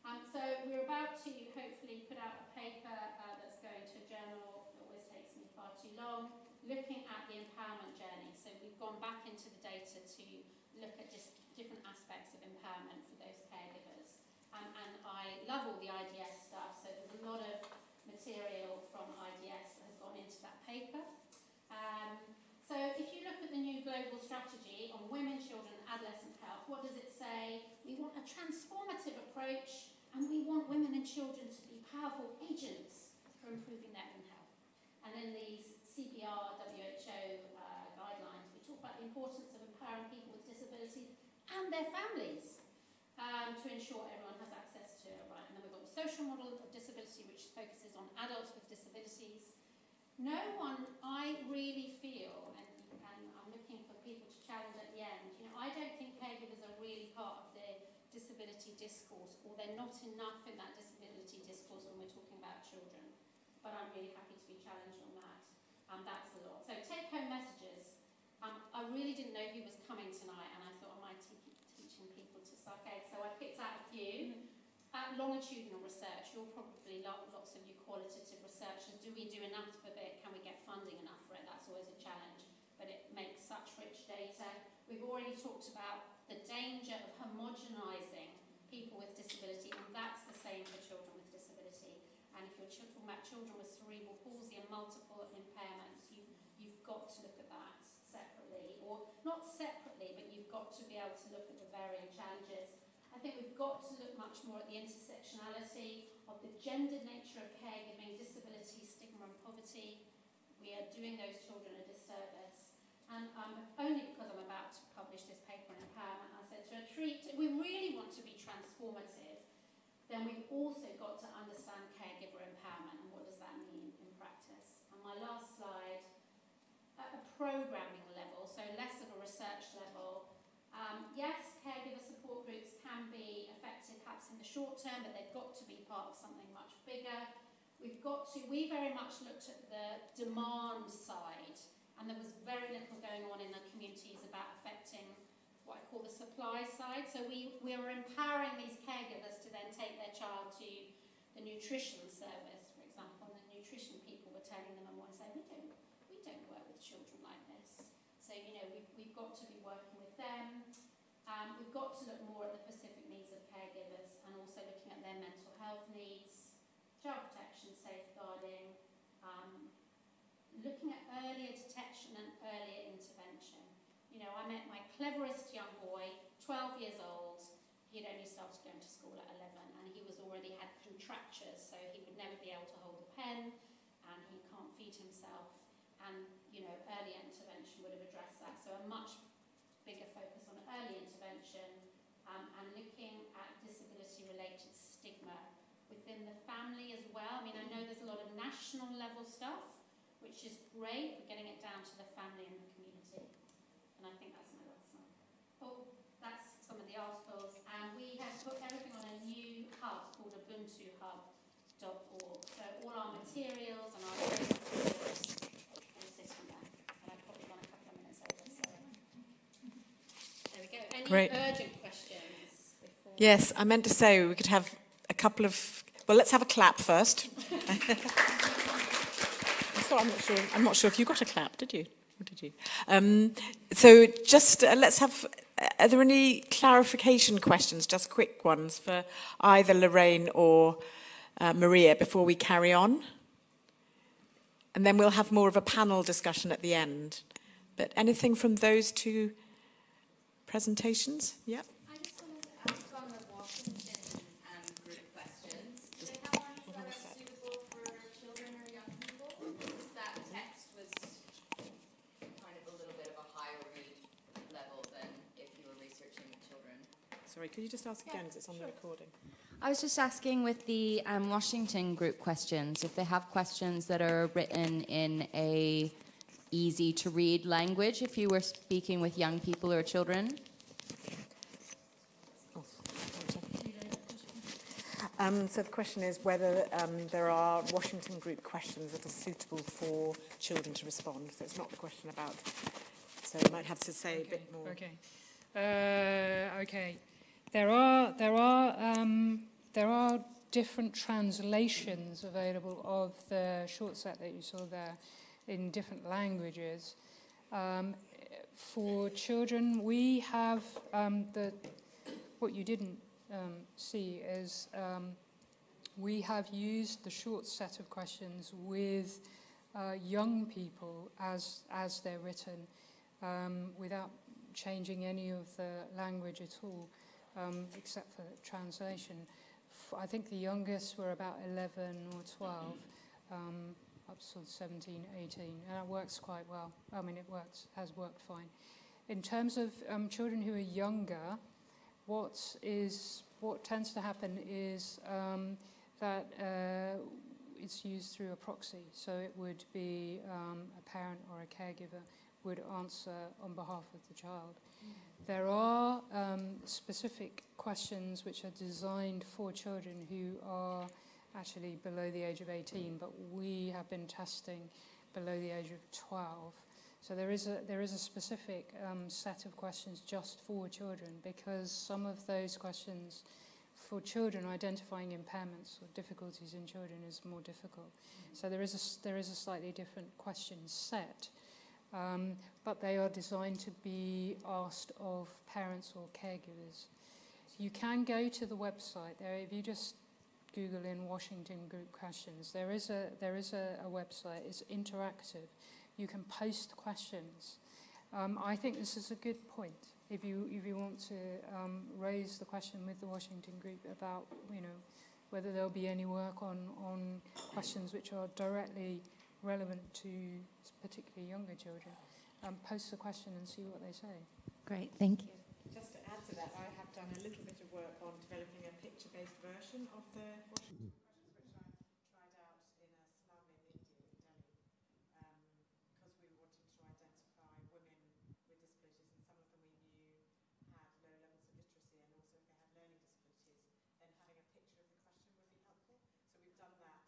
Um, so we're about to hopefully put out a paper uh, that's going to a journal that always takes me far too long, looking at the empowerment journey. So we've gone back into the data to look at just different aspects of empowerment for those caregivers. Um, and I love all the IDS stuff, so there's a lot of material from IDS that has gone into that paper. Um, so if you look at the new global strategy on women, children and adolescent health, what does it say? We want a transformative approach and we want women and children to be powerful agents for improving their own health. And in these CBR, WHO uh, guidelines, we talk about the importance of empowering people with and their families um, to ensure everyone has access to it, right? And then we've got the social model of disability, which focuses on adults with disabilities. No one, I really feel, and, and I'm looking for people to challenge at the end, you know, I don't think caregivers are really part of the disability discourse, or they're not enough in that disability discourse when we're talking about children. But I'm really happy to be challenged on that. Um, that's a lot. So take home messages. Um, I really didn't know who was coming tonight, and I books. Okay, so I picked out a few. Mm-hmm. At longitudinal research, you're probably lots of you qualitative researchers. Do we do enough of it? Can we get funding enough for it? That's always a challenge, but it makes such rich data. We've already talked about the danger of homogenising people with disability, and that's the same for children with disability. And if you're talking about children with cerebral palsy and multiple impairments, you, you've got to look at that separately, or not separately, got to be able to look at the varying challenges. I think we've got to look much more at the intersectionality of the gendered nature of caregiving, disability, stigma and poverty. We are doing those children a disservice. And um, only because I'm about to publish this paper on empowerment, I said to a treat, if we really want to be transformative, then we've also got to understand caregiver empowerment and what does that mean in practice. And my last slide, at a programming level, so less of a research level, Um, yes, caregiver support groups can be effective perhaps in the short term, but they've got to be part of something much bigger. We've got to, we very much looked at the demand side, and there was very little going on in the communities about affecting what I call the supply side. So we, we were empowering these caregivers to then take their child to the nutrition service, for example, and the nutrition people were telling them and one saying, we don't, we don't work with children like this. So, you know, we've, we've got to be working with them. Um, we've got to look more at the specific needs of caregivers and also looking at their mental health needs, child protection, safeguarding, um, looking at earlier detection and earlier intervention. You know, I met my cleverest young boy, 12 years old. He had only started going to school at 11 and he was already had contractures, so he would never be able to hold a pen and he can't feed himself. And, you know, early intervention would have addressed that. So a much bigger focus on early intervention um, and looking at disability-related stigma within the family as well. I mean, I know there's a lot of national level stuff, which is great, but getting it down to the family and the community. And I think that's my last one. Oh, that's some of the articles. And we have put everything on a new hub called ubuntuhub.org. So all our materials and our materials will sit on there. And I've probably gone a couple of minutes over, so. There we go. Any Great. urgent questions? Yes, I meant to say we could have a couple of. Well, let's have a clap first. so I'm not sure. I'm not sure if you got a clap. Did you? Or did you? Um, so just uh, let's have. Are there any clarification questions? Just quick ones for either Lorraine or uh, Maria before we carry on. And then we'll have more of a panel discussion at the end. But anything from those two presentations? Yep. I just wanted to ask Sorry, could you just ask again, because it's on the recording? I was just asking with the um, Washington group questions, if they have questions that are written in a easy to read language, if you were speaking with young people or children. Um, so the question is whether um, there are Washington group questions that are suitable for children to respond. So it's not the question about. So you might have to say okay, a bit more. Okay. Uh, okay. There are there are um, there are different translations available of the short set that you saw there in different languages. Um, for children, we have um, the what you didn't um, see is um, we have used the short set of questions with uh, young people as as they're written, um, without changing any of the language at all, um, except for translation. I think the youngest were about 11 or 12, um, up to sort of 17, 18, and it works quite well. I mean, it works, has worked fine. In terms of um, children who are younger, what is what tends to happen is um, that uh, it's used through a proxy. So it would be um, a parent or a caregiver would answer on behalf of the child. There are um, specific questions which are designed for children who are actually below the age of 18, but we have been testing below the age of 12. So there is a there is a specific um, set of questions just for children because some of those questions for children identifying impairments or difficulties in children is more difficult. So there is a there is a slightly different question set, um, but they are designed to be asked of parents or caregivers. You can go to the website there if you just Google in Washington group questions. There is a there is a, a website. It's interactive. You can post questions. Um, I think this is a good point. If you if you want to um, raise the question with the Washington group about you know whether there'll be any work on on questions which are directly relevant to particularly younger children, um, post the question and see what they say. Great, thank you. Just to add to that, I have done a little bit of work on developing a picture-based version of the Washington questions, which I tried out in a slum in India, in Delhi, because we were wanting to identify women with disabilities, and some of them we knew had low levels of literacy, and also if they had learning disabilities, then having a picture of the question would be helpful. So we've done that.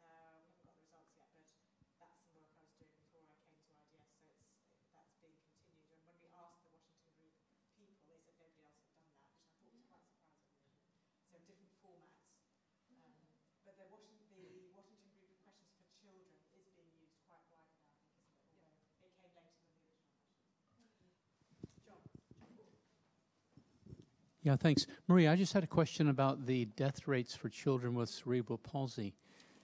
Uh, we haven't got the results yet, but that's some work I was doing before I came to IDS, so it's, that's being continued. And when we asked the Washington group people, they said nobody else had done that, which I thought was quite surprising. So different formats. Um, but the Washington, the Washington group of questions for children is being used quite widely now, I think, isn't it? Although it came later than the original version. John. Yeah, thanks. Maria, I just had a question about the death rates for children with cerebral palsy,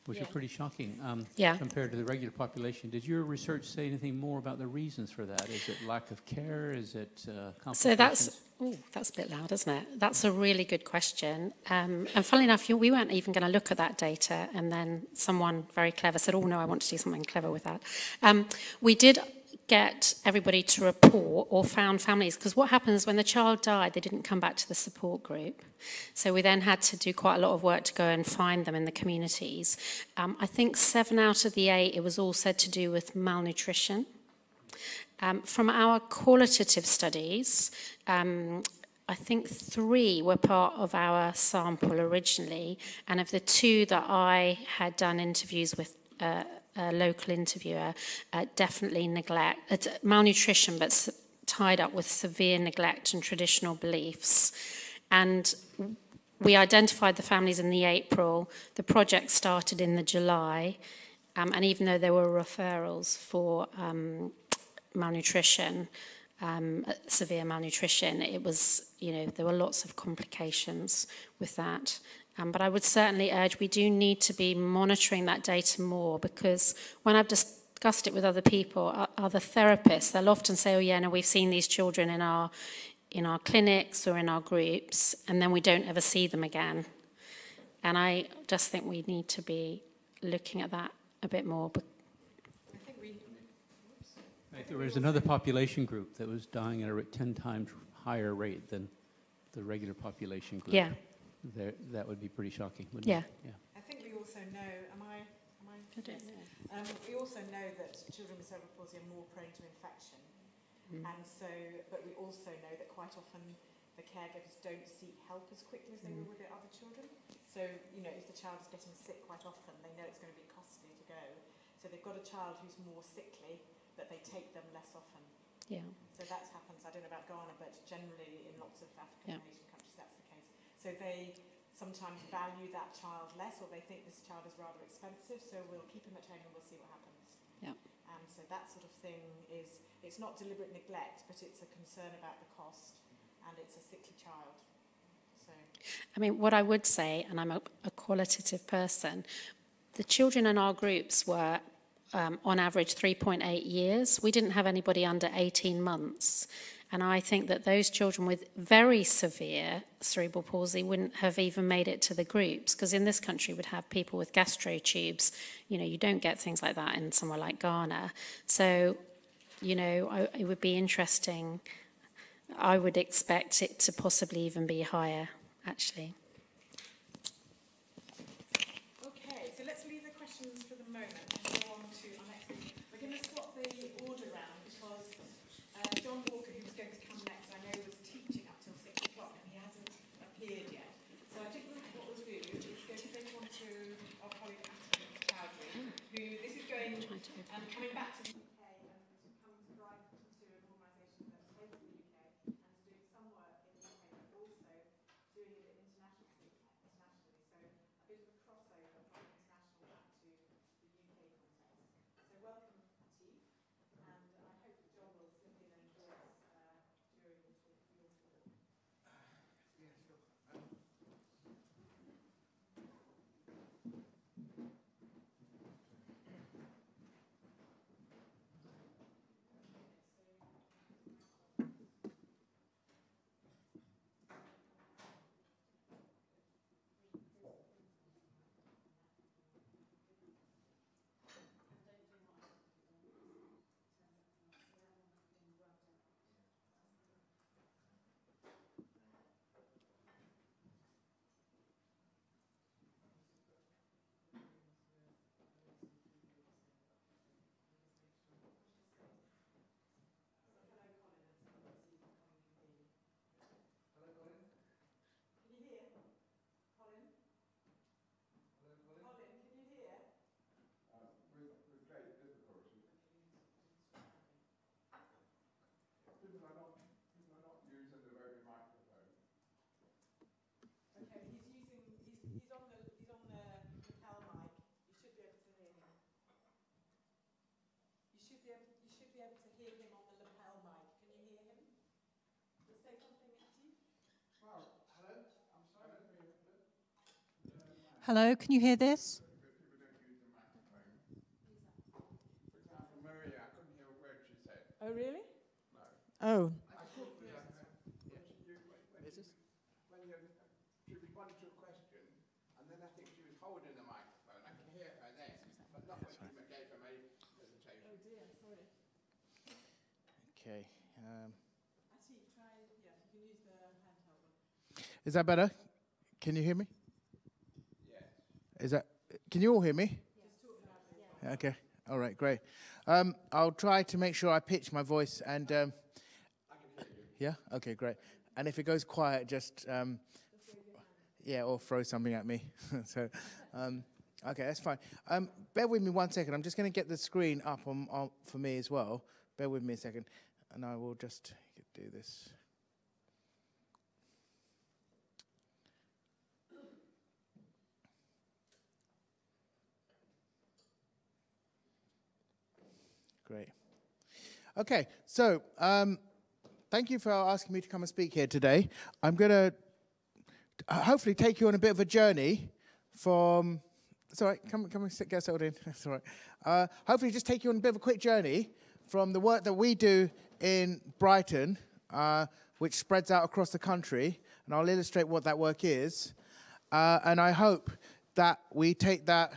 which are pretty shocking um, Yeah. compared to the regular population. Did your research say anything more about the reasons for that? Is it lack of care? Is it uh, complications? So that's oh, that's a bit loud, isn't it? That's a really good question. Um, and funnily enough, you, we weren't even going to look at that data, and then someone very clever said, "Oh no, I want to do something clever with that." Um, we did get everybody to report or found families because what happens when the child died they didn't come back to the support group. So we then had to do quite a lot of work to go and find them in the communities. Um, i think seven out of the eight it was all said to do with malnutrition. Um, from our qualitative studies, um, I think three were part of our sample originally, and of the two that I had done interviews with uh, a local interviewer uh, definitely neglect uh, malnutrition, but tied up with severe neglect and traditional beliefs. And we identified the families in the April. The project started in the July. Um, and even though there were referrals for um, malnutrition, um, uh, severe malnutrition, it was, you know, there were lots of complications with that. Um, but I would certainly urge we do need to be monitoring that data more because when I've discussed it with other people, other therapists, they'll often say, oh, yeah, no, we've seen these children in our, in our clinics or in our groups, and then we don't ever see them again. And I just think we need to be looking at that a bit more. bec- Right, There was another population group that was dying at a 10 times higher rate than the regular population group. Yeah. There, that would be pretty shocking, wouldn't Yeah. it? Yeah. I think we also know, am I, am I? I don't know. Um, we also know that children with cerebral palsy are more prone to infection. Mm. And so, but we also know that quite often the caregivers don't seek help as quickly as they would with their other children. So, you know, if the child is getting sick quite often, they know it's going to be costly to go. So they've got a child who's more sickly, that they take them less often. Yeah. So that happens, I don't know about Ghana, but generally in lots of African Yeah. Asian countries that's the case. So they sometimes value that child less or they think this child is rather expensive, so we'll keep him at home and we'll see what happens. Yeah. And so that sort of thing is, it's not deliberate neglect, but it's a concern about the cost and it's a sickly child. So, I mean, what I would say, and I'm a, a qualitative person, the children in our groups were um, on average 3.8 years. We didn't have anybody under 18 months. And I think that those children with very severe cerebral palsy wouldn't have even made it to the groups, because in this country we'd have people with gastro tubes. You know, you don't get things like that in somewhere like Ghana. So, you know, I, it would be interesting. I would expect it to possibly even be higher, actually. okay, so let's leave the questions for the moment and go on to our next thing. We're going to swap the order round because uh, John Walker, who was going to come next, I know was teaching up till six o'clock and he hasn't appeared yet. So I think what we'll do is go straight on to our colleague Atif Choudhury, who this is going um, coming back to the UK and coming to Brighton to an organisation that's based in the UK and is doing some work in the UK but also doing it internationally. internationally. So a bit of a crossover from international back to the UK context. So welcome, Atif, and I hope that John will slip in and join us uh, during the talk, your talk. Can you hear? Colin? Colin, can you hear? Uh, with, with great difficulty. Didn't I not, didn't I not use the very microphone? Okay, he's using, he's, he's on the, he's on the lapel mic. You should be able to hear him. You should be able, you should be able to hear him on the lapel mic. Can you hear him? Will say something, Steve? Well, hello? I'm sorry. Hello, can you hear this? People don't use the microphone. For example, Maria, I couldn't hear a word she said. Oh, really? No. Oh. I could hear her when she, you, when, when she, when you, she responded to a question, and then I think she was holding the microphone. I could hear her then, but not when she gave her my presentation. Oh dear, sorry. Oh, okay. can Atif, try, yeah, you can use the handheld one. is that better? Can you hear me? Is that? Can you all hear me? Okay. All right. Great. Um, I'll try to make sure I pitch my voice and. Um, yeah. Okay. Great. And if it goes quiet, just um, yeah, or throw something at me. so, um, okay, that's fine. Um, bear with me one second. I'm just going to get the screen up on, on for me as well. Bear with me a second, and I will just do this. Great. Okay, so um, thank you for asking me to come and speak here today. I'm going to hopefully take you on a bit of a journey from. Sorry. Come, come and sit, get settled in. It's all right. Uh, hopefully, just take you on a bit of a quick journey from the work that we do in Brighton, uh, which spreads out across the country, and I'll illustrate what that work is. Uh, and I hope that we take that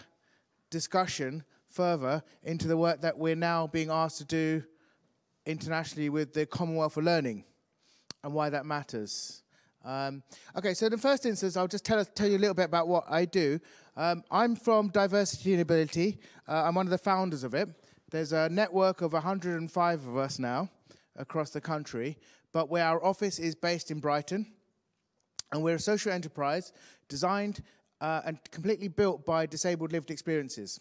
discussion further into the work that we're now being asked to do internationally with the Commonwealth for Learning and why that matters. Um, okay, so in the first instance, I'll just tell, tell you a little bit about what I do. Um, I'm from Diversity and Ability. Uh, I'm one of the founders of it. There's a network of 105 of us now across the country, but where our office is based in Brighton. And we're a social enterprise designed uh, and completely built by disabled lived experiences.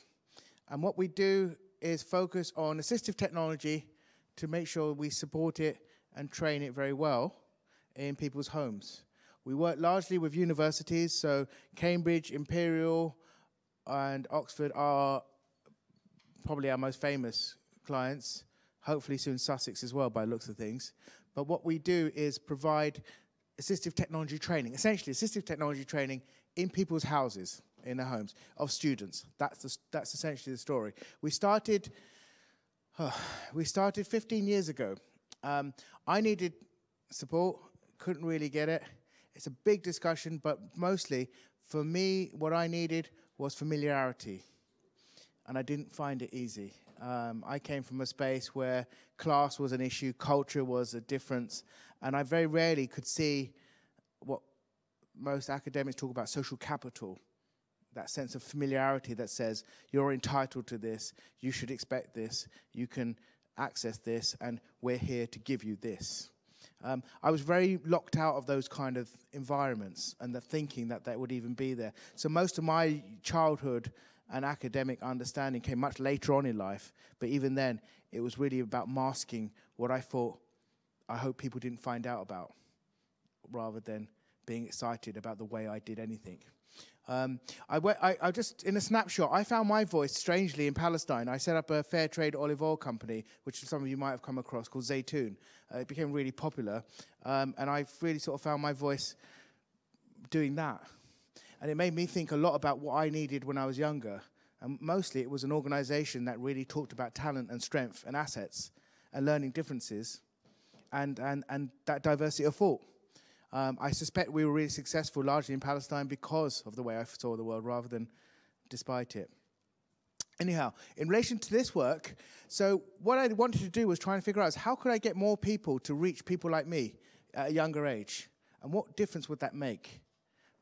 And what we do is focus on assistive technology to make sure we support it and train it very well in people's homes. We work largely with universities, so Cambridge, Imperial, and Oxford are probably our most famous clients. Hopefully soon Sussex as well, by looks of things. But what we do is provide assistive technology training, essentially assistive technology training in people's houses, in their homes, of students. That's, the, that's essentially the story. We started, we started 15 years ago. Um, I needed support, couldn't really get it. It's a big discussion, but mostly for me, what I needed was familiarity. And I didn't find it easy. Um, I came from a space where class was an issue, culture was a difference, and I very rarely could see what most academics talk about social capital that sense of familiarity that says you're entitled to this, you should expect this, you can access this, and we're here to give you this. Um, I was very locked out of those kind of environments and the thinking that that would even be there. So most of my childhood and academic understanding came much later on in life, but even then, it was really about masking what I thought I hope people didn't find out about, rather than being excited about the way I did anything. Um, I, just, in a snapshot, I found my voice strangely in Palestine. I set up a fair trade olive oil company, which some of you might have come across, called Zaytoun. Uh, it became really popular, um, and I really sort of found my voice doing that. And it made me think a lot about what I needed when I was younger. And mostly it was an organization that really talked about talent and strength and assets and learning differences and, and, and that diversity of thought. Um, I suspect we were really successful largely in Palestine because of the way I saw the world rather than despite it. Anyhow, in relation to this work, so what I wanted to do was try and figure out how could I get more people to reach people like me at a younger age? And what difference would that make?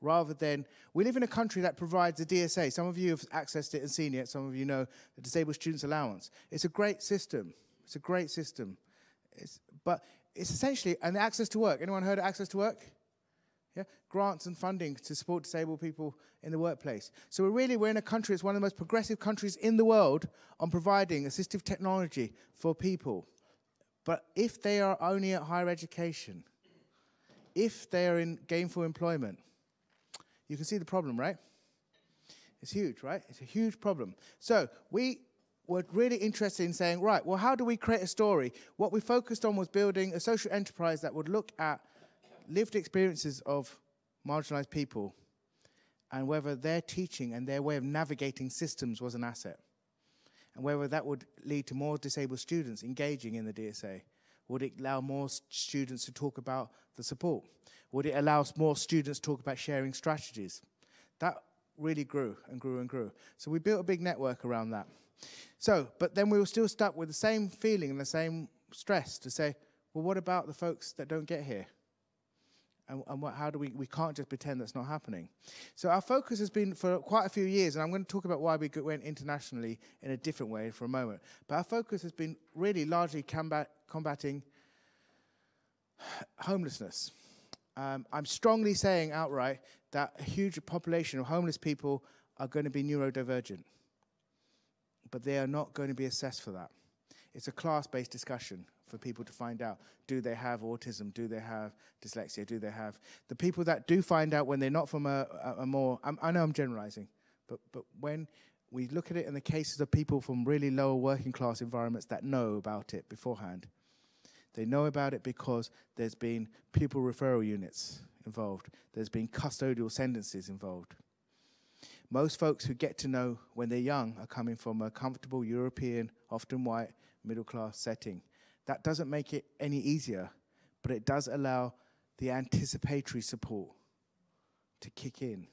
Rather than, we live in a country that provides a DSA. Some of you have accessed it and seen it. Some of you know the Disabled Students Allowance. It's a great system. It's a great system. It's, but it's essentially an access to work. Anyone heard of access to work? Yeah, grants and funding to support disabled people in the workplace. So we're really we're in a country. that's one of the most progressive countries in the world on providing assistive technology for people. But if they are only at higher education, if they are in gainful employment, you can see the problem, right? It's huge, right? It's a huge problem. So we were really interested in saying, right, well, how do we create a story? What we focused on was building a social enterprise that would look at lived experiences of marginalized people and whether their teaching and their way of navigating systems was an asset. And whether that would lead to more disabled students engaging in the DSA. Would it allow more students to talk about the support? Would it allow more students to talk about sharing strategies? That really grew and grew and grew. So we built a big network around that. So, but then we were still stuck with the same feeling and the same stress to say, well, what about the folks that don't get here? And, and what, how do we, we can't just pretend that's not happening. So our focus has been for quite a few years, and I'm going to talk about why we went internationally in a different way for a moment. But our focus has been really largely combat, combating homelessness. Um, I'm strongly saying outright that a huge population of homeless people are going to be neurodivergent but they are not going to be assessed for that. It's a class-based discussion for people to find out, do they have autism, do they have dyslexia, do they have... The people that do find out when they're not from a, a, a more... I'm, I know I'm generalizing, but, but when we look at it in the cases of people from really lower working class environments that know about it beforehand, they know about it because there's been pupil referral units involved. There's been custodial sentences involved. Most folks who get to know when they're young are coming from a comfortable European, often white, middle class setting. That doesn't make it any easier, but it does allow the anticipatory support to kick in.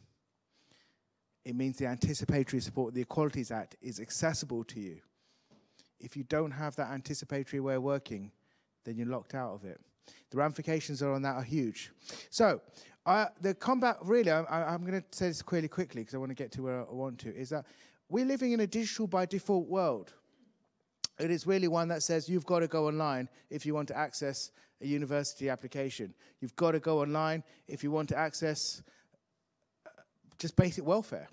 It means the anticipatory support, the Equalities Act, is accessible to you. If you don't have that anticipatory way of working, then you're locked out of it. The ramifications are on that are huge. So, the combat, really, I, I'm going to say this clearly quickly because I want to get to where I want to, is that we're living in a digital by default world. It is really one that says you've got to go online if you want to access a university application. You've got to go online if you want to access uh, just basic welfare.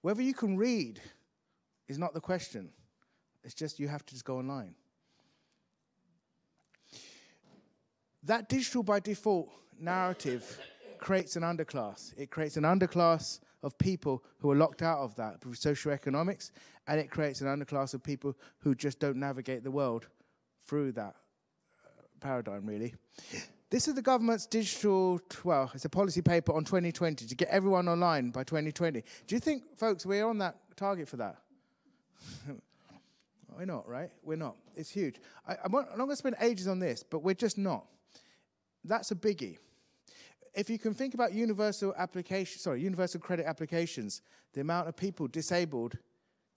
Whether you can read is not the question. It's just you have to just go online. That digital by default narrative creates an underclass. It creates an underclass of people who are locked out of that through socioeconomics, and it creates an underclass of people who just don't navigate the world through that uh, paradigm, really. This is the government's digital, well, it's a policy paper on 2020 to get everyone online by 2020. Do you think, folks, we're on that target for that? we're not, right? We're not. It's huge. I, I'm not going to spend ages on this, but we're just not. That's a biggie if you can think about universal application, sorry, universal credit applications, the amount of people disabled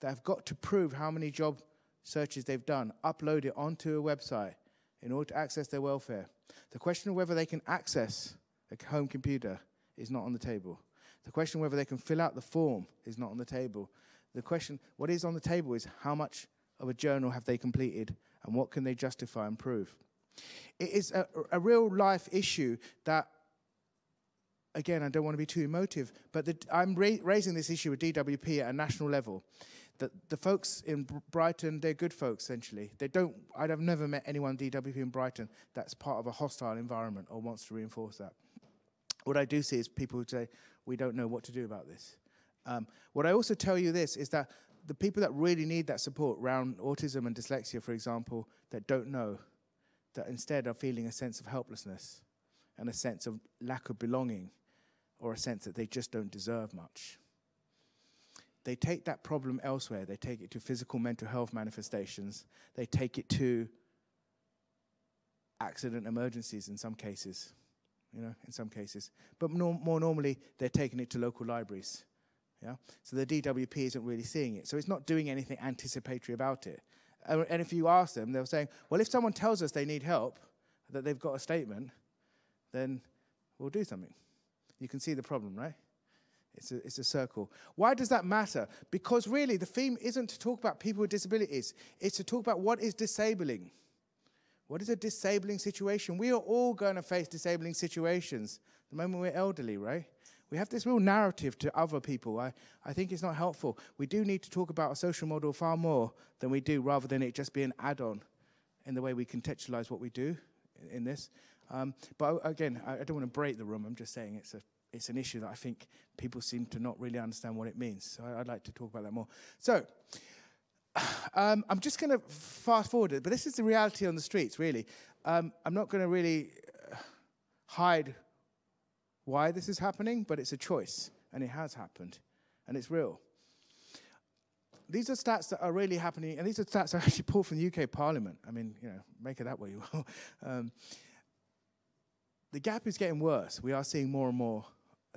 that have got to prove how many job searches they've done, upload it onto a website in order to access their welfare. The question of whether they can access a home computer is not on the table. The question whether they can fill out the form is not on the table. The question, what is on the table, is how much of a journal have they completed and what can they justify and prove. It is a, a real life issue that again, I don't want to be too emotive, but the, I'm ra raising this issue with DWP at a national level. The, the folks in Brighton, they're good folks, essentially. They don't, I've never met anyone DWP in Brighton that's part of a hostile environment or wants to reinforce that. What I do see is people who say, we don't know what to do about this. Um, what I also tell you this is that the people that really need that support around autism and dyslexia, for example, that don't know, that instead are feeling a sense of helplessness and a sense of lack of belonging or a sense that they just don't deserve much. They take that problem elsewhere. They take it to physical mental health manifestations. They take it to accident emergencies in some cases, you know, in some cases. But more, more normally, they're taking it to local libraries. Yeah? So the DWP isn't really seeing it. So it's not doing anything anticipatory about it. And if you ask them, they're saying, well, if someone tells us they need help, that they've got a statement, then we'll do something. You can see the problem, right? It's a, it's a circle. Why does that matter? Because really, the theme isn't to talk about people with disabilities, it's to talk about what is disabling. What is a disabling situation? We are all going to face disabling situations the moment we're elderly, right? We have this real narrative to other people. I, I think it's not helpful. We do need to talk about a social model far more than we do, rather than it just be an add on in the way we contextualize what we do in this. Um, but again, I, I don't want to break the room. I'm just saying it's a it's an issue that I think people seem to not really understand what it means. So I, would like to talk about that more. So um, I'm just going to fast forward it, but this is the reality on the streets, really. Um, I'm not going to really uh, hide why this is happening, but it's a choice, and it has happened, and it's real. These are stats that are really happening, and these are stats are actually pulled from the UK Parliament. I mean, you know, make it that way you will. Um, the gap is getting worse. We are seeing more and more.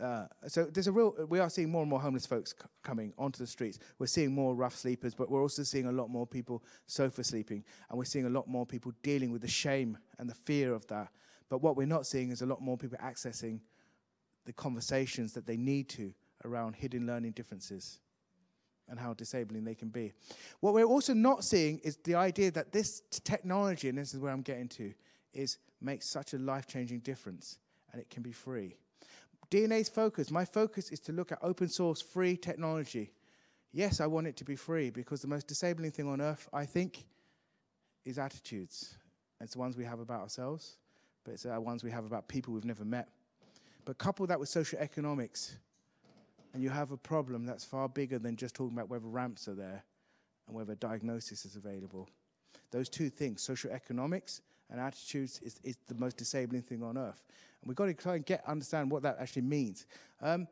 Uh, so there's a real. We are seeing more and more homeless folks coming onto the streets. We're seeing more rough sleepers, but we're also seeing a lot more people sofa sleeping, and we're seeing a lot more people dealing with the shame and the fear of that. But what we're not seeing is a lot more people accessing the conversations that they need to around hidden learning differences and how disabling they can be. What we're also not seeing is the idea that this technology, and this is where I'm getting to, is makes such a life-changing difference and it can be free. DNA's focus, my focus is to look at open source free technology. Yes, I want it to be free because the most disabling thing on earth, I think, is attitudes. It's the ones we have about ourselves, but it's the ones we have about people we've never met. But couple that with social economics, and you have a problem that's far bigger than just talking about whether ramps are there and whether diagnosis is available. Those two things, social economics and attitudes is, is the most disabling thing on earth. And we've got to try and get understand what that actually means. Um,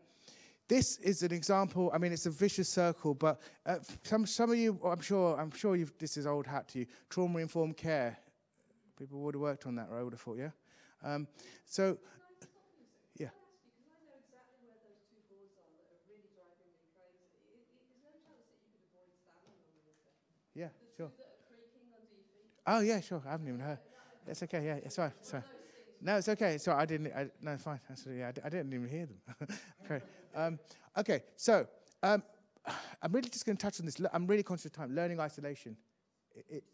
this is an example. I mean, it's a vicious circle, but uh, some some of you, I'm sure, I'm sure you've, this is old hat to you. Trauma informed care. People would have worked on that, I would have thought, yeah. Um, so, yeah. Yeah, sure. Oh, yeah, sure. I haven't even heard. It's okay. Yeah, it's fine. No, it's okay. So I didn't. I, no, fine. That's, yeah, I, I didn't even hear them. okay. Um, okay. So um, I'm really just going to touch on this. I'm really conscious of time. Learning isolation. It, it,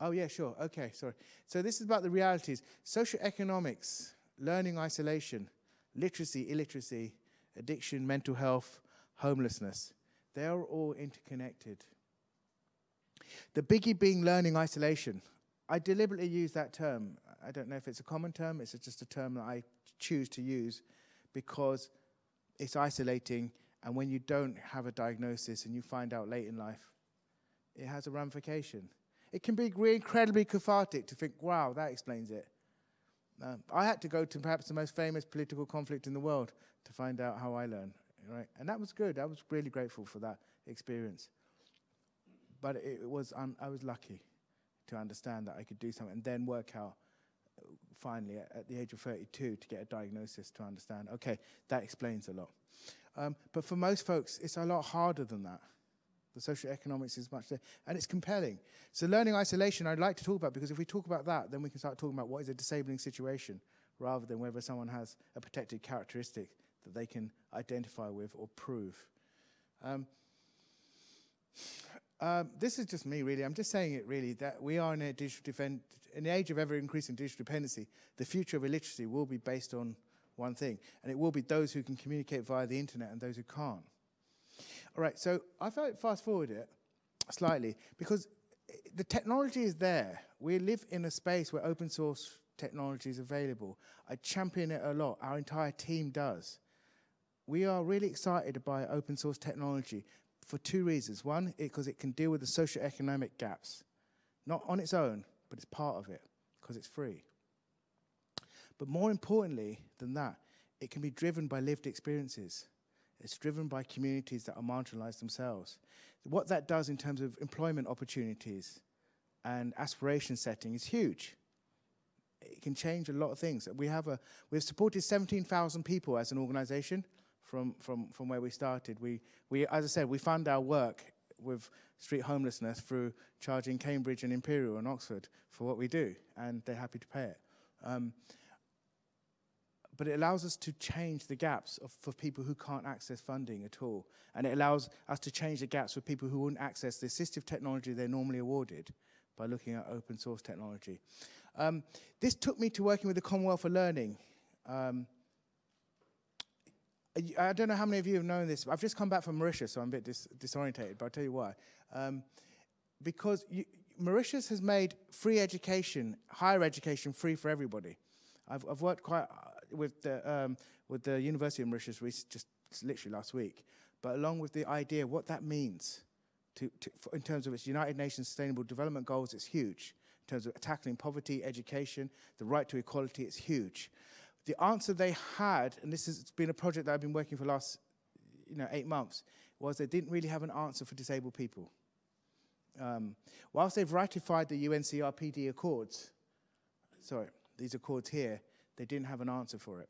oh yeah, sure. Okay, sorry. So this is about the realities: socioeconomics, learning isolation, literacy, illiteracy, addiction, mental health, homelessness. They are all interconnected. The biggie being learning isolation. I deliberately use that term. I don't know if it's a common term, it's just a term that I choose to use because it's isolating, and when you don't have a diagnosis and you find out late in life, it has a ramification. It can be incredibly cathartic to think, wow, that explains it. Um, I had to go to perhaps the most famous political conflict in the world to find out how I learn, right? And that was good. I was really grateful for that experience. But it, was, um, I was lucky to understand that I could do something and then work out uh, finally at, at the age of 32 to get a diagnosis to understand, okay, that explains a lot. Um, but for most folks, it's a lot harder than that. The social economics is much there, and it's compelling. So learning isolation, I'd like to talk about because if we talk about that, then we can start talking about what is a disabling situation, rather than whether someone has a protected characteristic that they can identify with or prove. Um, um, this is just me, really. I'm just saying it, really, that we are in a digital defend, in the age of ever increasing digital dependency. The future of illiteracy will be based on one thing, and it will be those who can communicate via the internet and those who can't. All right, so I thought fast forward it slightly because the technology is there. We live in a space where open source technology is available. I champion it a lot. Our entire team does. We are really excited by open source technology for two reasons. One, because it, it can deal with the socio-economic gaps, not on its own, but it's part of it because it's free. But more importantly than that, it can be driven by lived experiences. It's driven by communities that are marginalized themselves. What that does in terms of employment opportunities and aspiration setting is huge. It can change a lot of things. We have a, we've supported 17,000 people as an organization from, from, from where we started. We, we, as I said, we fund our work with street homelessness through charging Cambridge and Imperial and Oxford for what we do, and they're happy to pay it. Um, but it allows us to change the gaps of, for people who can't access funding at all. And it allows us to change the gaps for people who wouldn't access the assistive technology they're normally awarded by looking at open source technology. Um, this took me to working with the Commonwealth for Learning. Um, I don't know how many of you have known this. I've just come back from Mauritius, so I'm a bit dis disorientated, but I'll tell you why. Um, because you, Mauritius has made free education, higher education, free for everybody. I've, I've worked quite with the, um, with the University of Mauritius just literally last week, but along with the idea what that means to, to, in terms of its United Nations Sustainable Development Goals, it's huge. In terms of tackling poverty, education, the right to equality, it's huge. The answer they had, and this has been a project that I've been working for the last you know, eight months, was they didn't really have an answer for disabled people. Um, whilst they've ratified the UNCRPD Accords, sorry, these accords here, they didn't have an answer for it.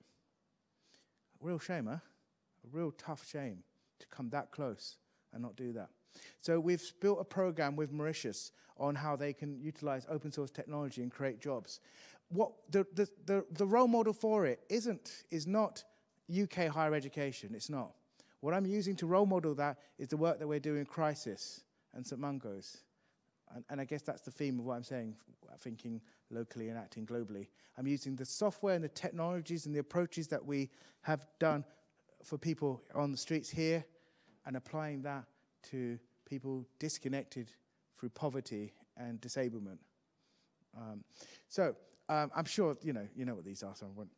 A real shame, huh? A real tough shame to come that close and not do that. So we've built a program with Mauritius on how they can utilize open source technology and create jobs. What the, the, the, the role model for it isn't, is not UK higher education. It's not. What I'm using to role model that is the work that we're doing in Crisis and St. Mungo's. And, and I guess that's the theme of what I'm saying, thinking locally and acting globally. I'm using the software and the technologies and the approaches that we have done for people on the streets here and applying that to people disconnected through poverty and disablement. Um, so um, I'm sure you know you know what these are, so I won't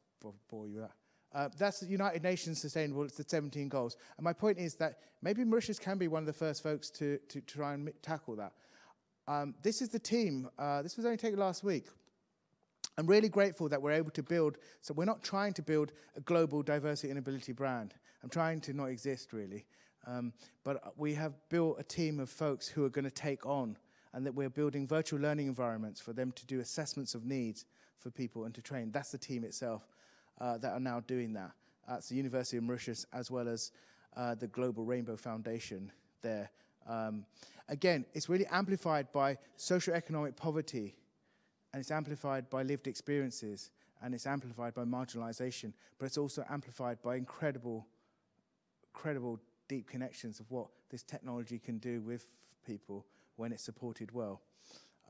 bore you with that. Uh, that's the United Nations Sustainable, it's the 17 goals. And my point is that maybe Mauritius can be one of the first folks to, to try and tackle that. Um, this is the team. Uh, this was only taken last week. I'm really grateful that we're able to build, so we're not trying to build a global diversity and ability brand. I'm trying to not exist, really. Um, but we have built a team of folks who are going to take on, and that we're building virtual learning environments for them to do assessments of needs for people and to train. That's the team itself uh, that are now doing that. That's the University of Mauritius as well as uh, the Global Rainbow Foundation there. Um, again, it's really amplified by socioeconomic poverty and it's amplified by lived experiences, and it's amplified by marginalization, but it's also amplified by incredible, incredible deep connections of what this technology can do with people when it's supported well.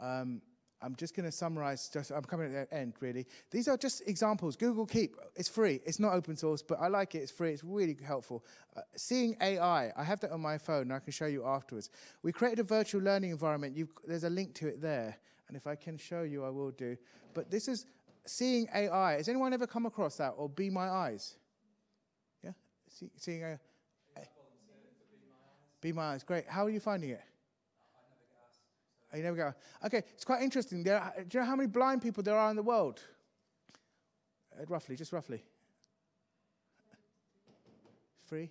Um, I'm just going to summarize, just, I'm coming at the end really. These are just examples. Google Keep, it's free. It's not open source, but I like it. It's free. It's really helpful. Uh, seeing AI, I have that on my phone and I can show you afterwards. We created a virtual learning environment. You've, there's a link to it there. And if I can show you, I will do. But this is seeing AI. Has anyone ever come across that or Be My Eyes? Yeah? See, seeing a, Be My Eyes, great. How are you finding it? Oh, you never. Okay, it's quite interesting. There do you know how many blind people there are in the world? Uh, roughly, just roughly. Three?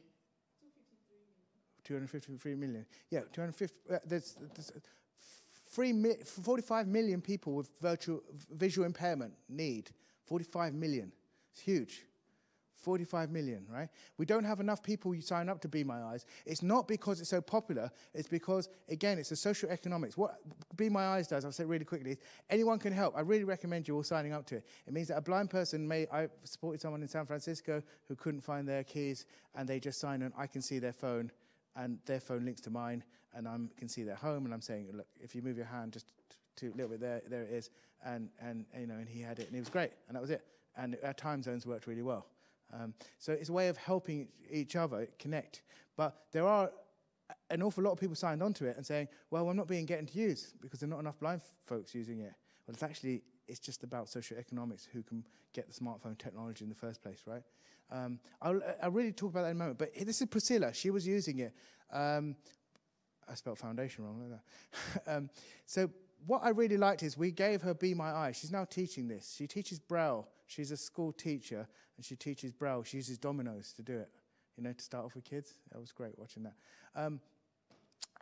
253 million. Yeah, 250. Uh, there's, there's three mi- 45 million people with virtual, visual impairment need. 45 million. It's huge. 45 million, right? We don't have enough people you sign up to Be My Eyes. It's not because it's so popular, it's because, again, it's the social economics. What Be My Eyes does, I'll say really quickly, anyone can help. I really recommend you all signing up to it. It means that a blind person may, I supported someone in San Francisco who couldn't find their keys, and they just sign on, I can see their phone, and their phone links to mine, and I can see their home, and I'm saying, look, if you move your hand just to a little bit there, there it is, and, and, you know, and he had it, and it was great, and that was it. And our time zones worked really well. Um, so it's a way of helping each other connect. But there are an awful lot of people signed onto it and saying, well, I'm not being getting to use because there are not enough blind folks using it. Well, it's actually, it's just about socioeconomics, who can get the smartphone technology in the first place, right? Um, I'll, I'll really talk about that in a moment. But this is Priscilla. She was using it. Um, I spelled foundation wrong, um, so what I really liked is we gave her Be My Eye. She's now teaching this. She teaches Braille. She's a school teacher, and she teaches Braille. She uses dominoes to do it, you know, to start off with kids. That was great watching that. Um,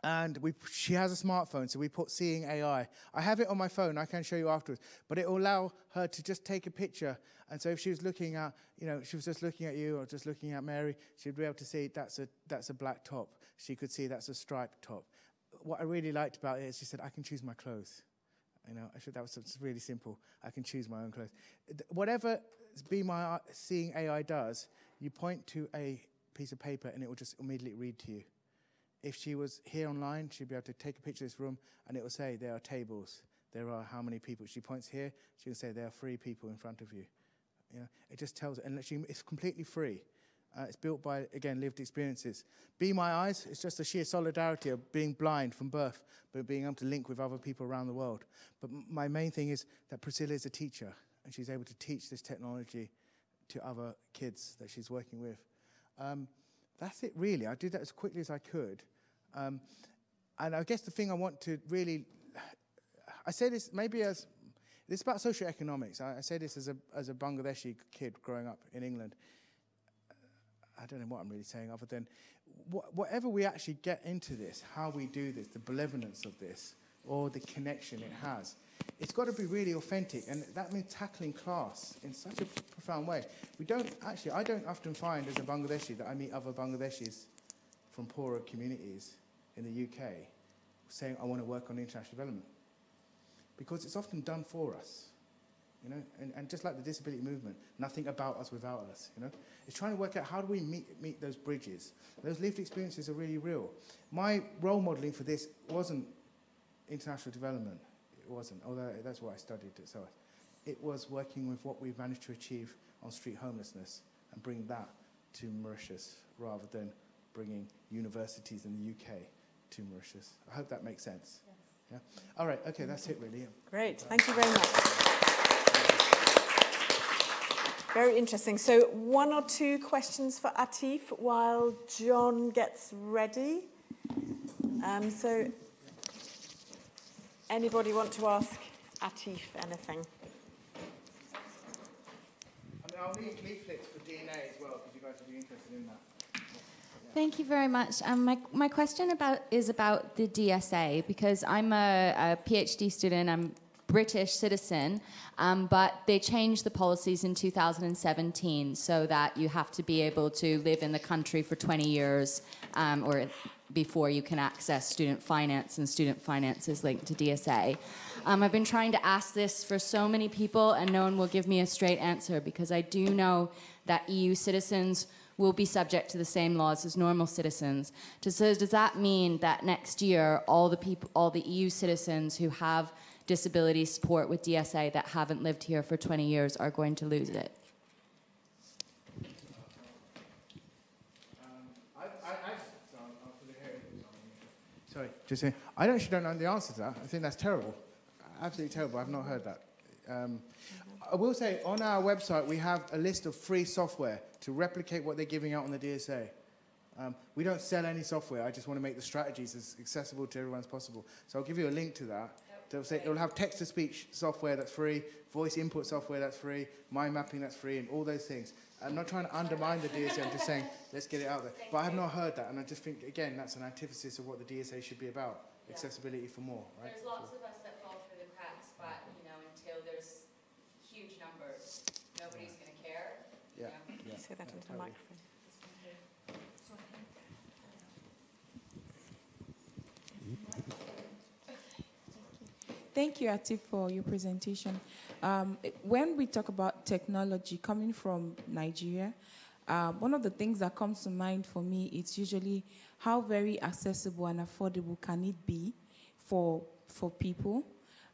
and we, she has a smartphone, so we put Seeing AI. I have it on my phone. I can show you afterwards. But it will allow her to just take a picture. And so if she was looking at, you know, she was just looking at you or just looking at Mary, she'd be able to see that's a, that's a black top. She could see that's a striped top. What I really liked about it is she said, I can choose my clothes. You know, I should, that was really simple. I can choose my own clothes. Whatever Be My uh, Seeing AI does, you point to a piece of paper and it will just immediately read to you. If she was here online, she'd be able to take a picture of this room and it will say there are tables. There are how many people. She points here, she can say there are three people in front of you. You know, it just tells, and it's completely free. Uh, it's built by, again, lived experiences. Be My Eyes, it's just a sheer solidarity of being blind from birth, but being able to link with other people around the world. But my main thing is that Priscilla is a teacher, and she's able to teach this technology to other kids that she's working with. Um, that's it, really. I did that as quickly as I could. Um, and I guess the thing I want to really, I say this maybe as, this is about socioeconomics. I, I say this as a, as a Bangladeshi kid growing up in England. I don't know what I'm really saying other than wh- whatever we actually get into this, how we do this, the benevolence of this, or the connection it has, it's got to be really authentic. And that means tackling class in such a profound way. We don't actually, I don't often find as a Bangladeshi that I meet other Bangladeshis from poorer communities in the UK saying, I want to work on international development. Because it's often done for us. You know, and, and just like the disability movement, nothing about us without us, you know. It's trying to work out how do we meet, meet those bridges. Those lived experiences are really real. My role modeling for this wasn't international development. It wasn't, although that's what I studied at SOAS. It was working with what we've managed to achieve on street homelessness and bring that to Mauritius rather than bringing universities in the UK to Mauritius. I hope that makes sense. Yes. Yeah? All right, okay, that's it really. Great, thank you very much. Very interesting. So one or two questions for Atif while John gets ready. Um, so anybody want to ask Atif anything? I mean, I'll need leaflets for DNA as well, because you guys will be interested in that. Thank you very much. Um, my, my question about is about the DSA because I'm a, a PhD student. I'm British citizen, um, but they changed the policies in 2017 so that you have to be able to live in the country for 20 years um, or before you can access student finance, and student finance is linked to DSA. Um, I've been trying to ask this for so many people, and no one will give me a straight answer because I do know that EU citizens will be subject to the same laws as normal citizens. So does that mean that next year all the people, all the EU citizens who have disability support with DSA that haven't lived here for 20 years are going to lose it? Sorry, just saying. I actually don't know the answer to that. I think that's terrible. Absolutely terrible. I've not heard that. Um, I will say on our website we have a list of free software to replicate what they're giving out on the DSA. Um, we don't sell any software. I just want to make the strategies as accessible to everyone as possible. So I'll give you a link to that. It'll, say, it'll have text-to-speech software that's free, voice input software that's free, mind mapping that's free, and all those things. I'm not trying to undermine the DSA. I'm just saying let's get it out there. But I have not heard that, and I just think again that's an antithesis of what the DSA should be about: accessibility for more. Right? There's lots of us that fall through the cracks, but you know, until there's huge numbers, nobody's going to care. Yeah. you know. yeah. Say that yeah, into the totally. microphone. Thank you, Atif, for your presentation. Um, when we talk about technology coming from Nigeria, uh, one of the things that comes to mind for me is usually how very accessible and affordable can it be for for people.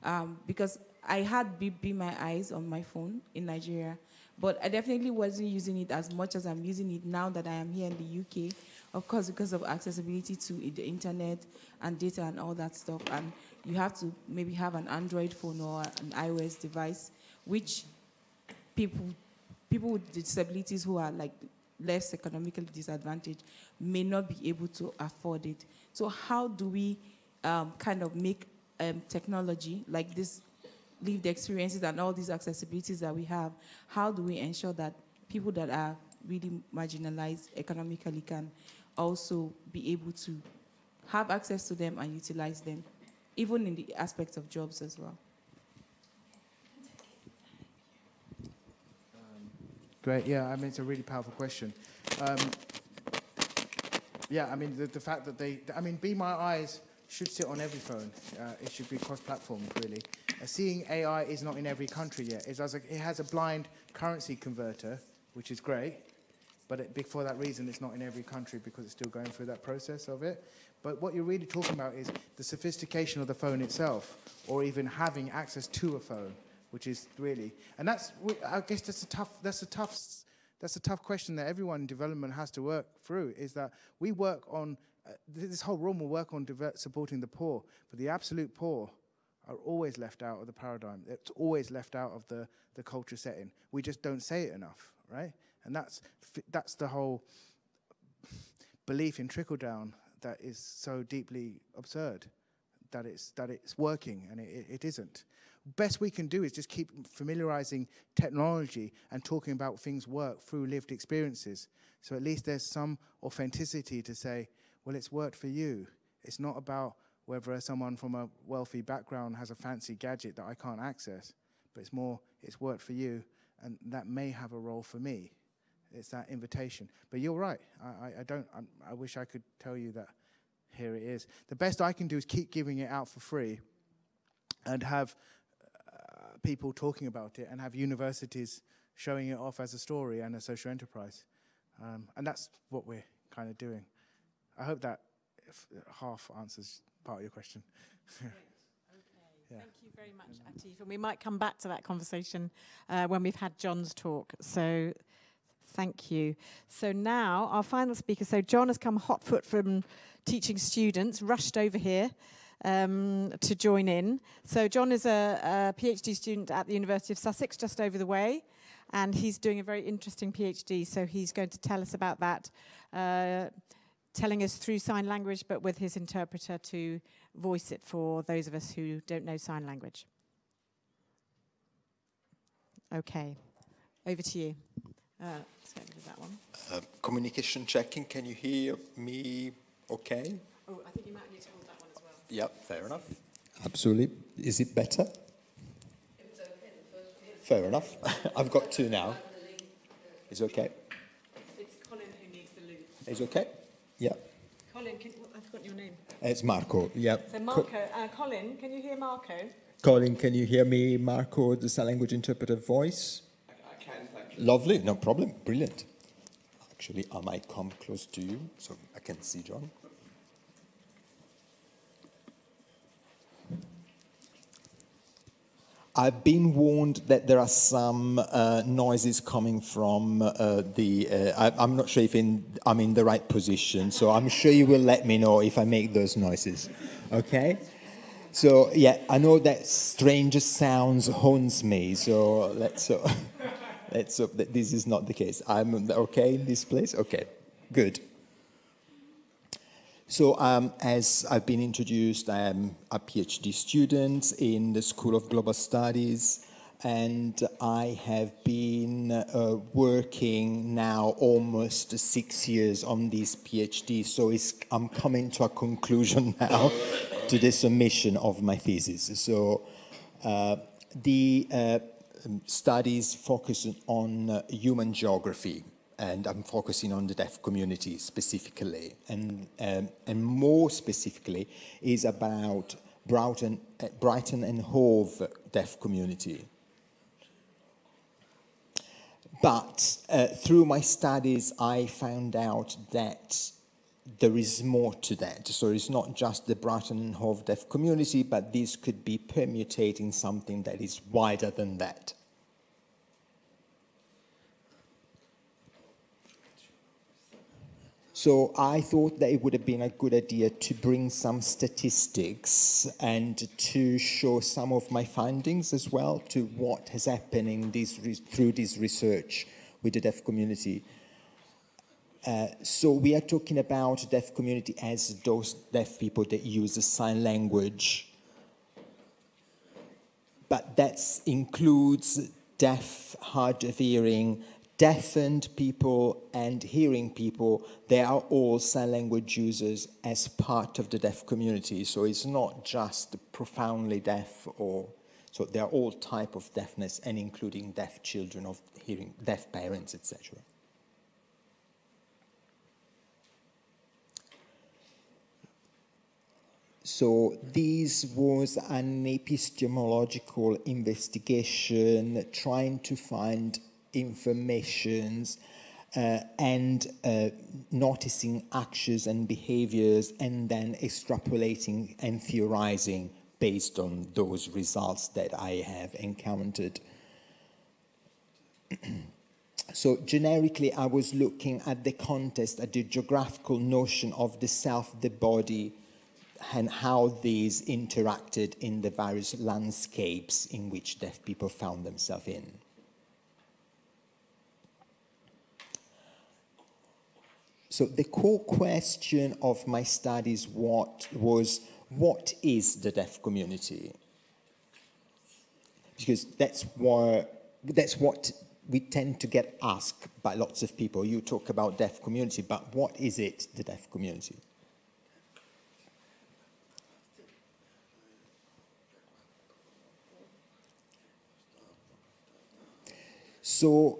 Um, because I had Be My Eyes on my phone in Nigeria, but I definitely wasn't using it as much as I'm using it now that I am here in the UK. Of course, because of accessibility to the internet and data and all that stuff. And you have to maybe have an Android phone or an iOS device, which people people with disabilities who are like less economically disadvantaged may not be able to afford it. So how do we um, kind of make um, technology like this lived experiences and all these accessibilities that we have, how do we ensure that people that are really marginalized economically can also be able to have access to them and utilize them, even in the aspect of jobs as well? Great. Yeah, I mean, it's a really powerful question. Um, yeah, I mean, the, the fact that they, I mean, Be My Eyes should sit on every phone. Uh, it should be cross-platform, really. Uh, seeing AI is not in every country yet. It has, a, it has a blind currency converter, which is great, but it, for that reason, it's not in every country because it's still going through that process of it. But what you're really talking about is the sophistication of the phone itself, or even having access to a phone, which is really, and that's, I guess that's a tough, that's a tough, that's a tough question that everyone in development has to work through. Is that we work on uh, this whole room will work on supporting the poor, but the absolute poor are always left out of the paradigm. It's always left out of the, the culture setting. We just don't say it enough, right? And that's that's the whole belief in trickle down that is so deeply absurd that it's that it's working and it, it isn't. Best we can do is just keep familiarizing technology and talking about things work through lived experiences. So at least there's some authenticity to say, well, it's worked for you. It's not about whether someone from a wealthy background has a fancy gadget that I can't access, but it's more, it's worked for you, and that may have a role for me. It's that invitation. But you're right. I, I, I don't. I'm, I wish I could tell you that. Here it is. The best I can do is keep giving it out for free, and have uh, people talking about it, and have universities showing it off as a story and a social enterprise. Um, and that's what we're kind of doing. I hope that half answers part of your question. Yeah. Thank you very much, Atif. And we might come back to that conversation uh, when we've had John's talk. So thank you. So now our final speaker. So John has come hot foot from teaching students, rushed over here um, to join in. So John is a, a PhD student at the University of Sussex, just over the way and he's doing a very interesting PhD, so he's going to tell us about that. Uh, telling us through sign language, but with his interpreter to voice it for those of us who don't know sign language. Okay, over to you. Uh, let's get rid of that one. Uh, communication checking, can you hear me okay? Oh, I think you might need to hold that one as well. Yep, fair enough. Absolutely. Is it better? It okay, fair enough. I've got two now. Is it okay? It's Colin who needs the loop. Is it okay? Yeah. Colin, can, forgotten your name. It's Marco. Yep. So Co- Marco, uh, Colin, can you hear Marco? Colin, can you hear me, Marco, the sign language interpreter voice? I, I can, thank you. Lovely, no problem, brilliant. Actually, I might come close to you so I can see John. I've been warned that there are some uh, noises coming from uh, the. Uh, I, I'm not sure if in, I'm in the right position, so I'm sure you will let me know if I make those noises. Okay? So, yeah, I know that strange sounds haunts me, so let's, uh, that this is not the case. I'm okay in this place? Okay, good. So, um, as I've been introduced, I am a PhD student in the School of Global Studies, and I have been uh, working now almost six years on this PhD. So, I'm coming to a conclusion now to the submission of my thesis. So, uh, the uh, studies focus on uh, human geography and I'm focusing on the deaf community specifically, and um, and more specifically is about Brighton, uh, Brighton and Hove deaf community. But uh, through my studies, I found out that there is more to that. So it's not just the Brighton and Hove deaf community, but this could be permutating something that is wider than that. So I thought that it would have been a good idea to bring some statistics and to show some of my findings as well to what has happened in this through this research with the deaf community. Uh, so we are talking about deaf community as those deaf people that use the sign language, but that includes deaf, hard of hearing, deafened people and hearing people, they are all sign language users as part of the deaf community. So it's not just profoundly deaf or so they are all type of deafness and including deaf children of hearing, deaf parents, etc. So this was an epistemological investigation trying to find informations uh, and uh, noticing actions and behaviors and then extrapolating and theorizing based on those results that I have encountered. so generically, I was looking at the context, at the geographical notion of the self, the body, and how these interacted in the various landscapes in which deaf people found themselves in. So the core question of my studies what was what is the deaf community? Because that's what that's what we tend to get asked by lots of people. You talk about deaf community, but what is it, the deaf community? So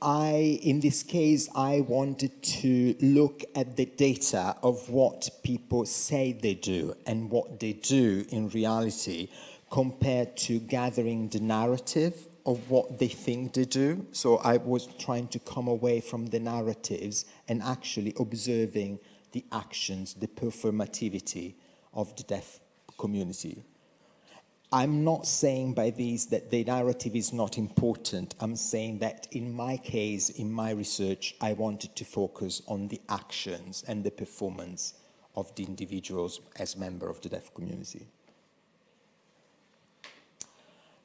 I, in this case, I wanted to look at the data of what people say they do and what they do in reality compared to gathering the narrative of what they think they do. So I was trying to come away from the narratives and actually observing the actions, the performativity of the deaf community. I'm not saying by this that the narrative is not important. I'm saying that in my case, in my research, I wanted to focus on the actions and the performance of the individuals as member of the deaf community.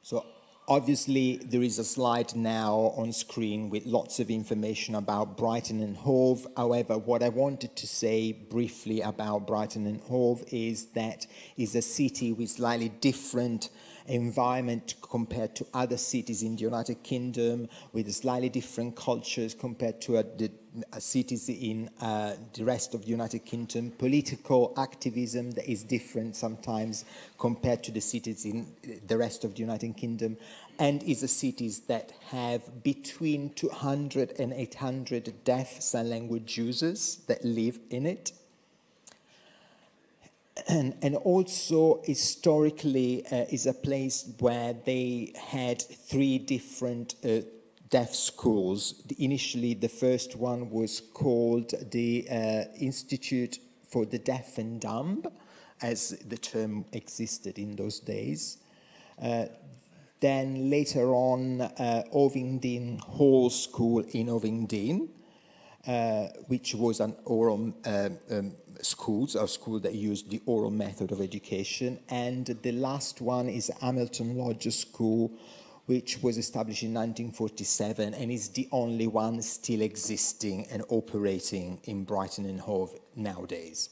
So obviously there is a slide now on screen with lots of information about Brighton and Hove. However, what I wanted to say briefly about Brighton and Hove is that is a city with slightly different environment compared to other cities in the United Kingdom, with slightly different cultures compared to uh, the uh, cities in uh, the rest of the United Kingdom, political activism that is different sometimes compared to the cities in the rest of the United Kingdom, and is a cities that have between 200 and 800 deaf sign language users that live in it. And, and also historically uh, is a place where they had three different uh, deaf schools. Initially, the first one was called the uh, Institute for the Deaf and Dumb, as the term existed in those days. Uh, then later on, uh, Hall School in Ovingdean, uh, which was an oral um, um, schools, a school that used the oral method of education. And the last one is Hamilton Lodge School, which was established in 1947 and is the only one still existing and operating in Brighton and Hove nowadays.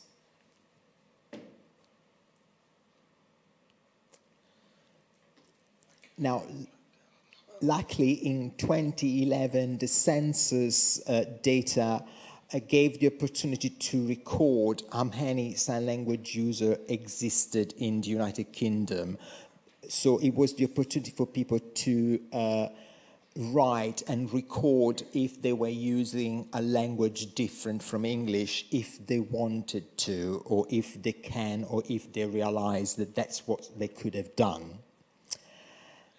Now, luckily in 2011 the census uh, data gave the opportunity to record how many sign language user existed in the united kingdom. So it was the opportunity for people to uh, write and record if they were using a language different from english if they wanted to or if they can or if they realize that that's what they could have done.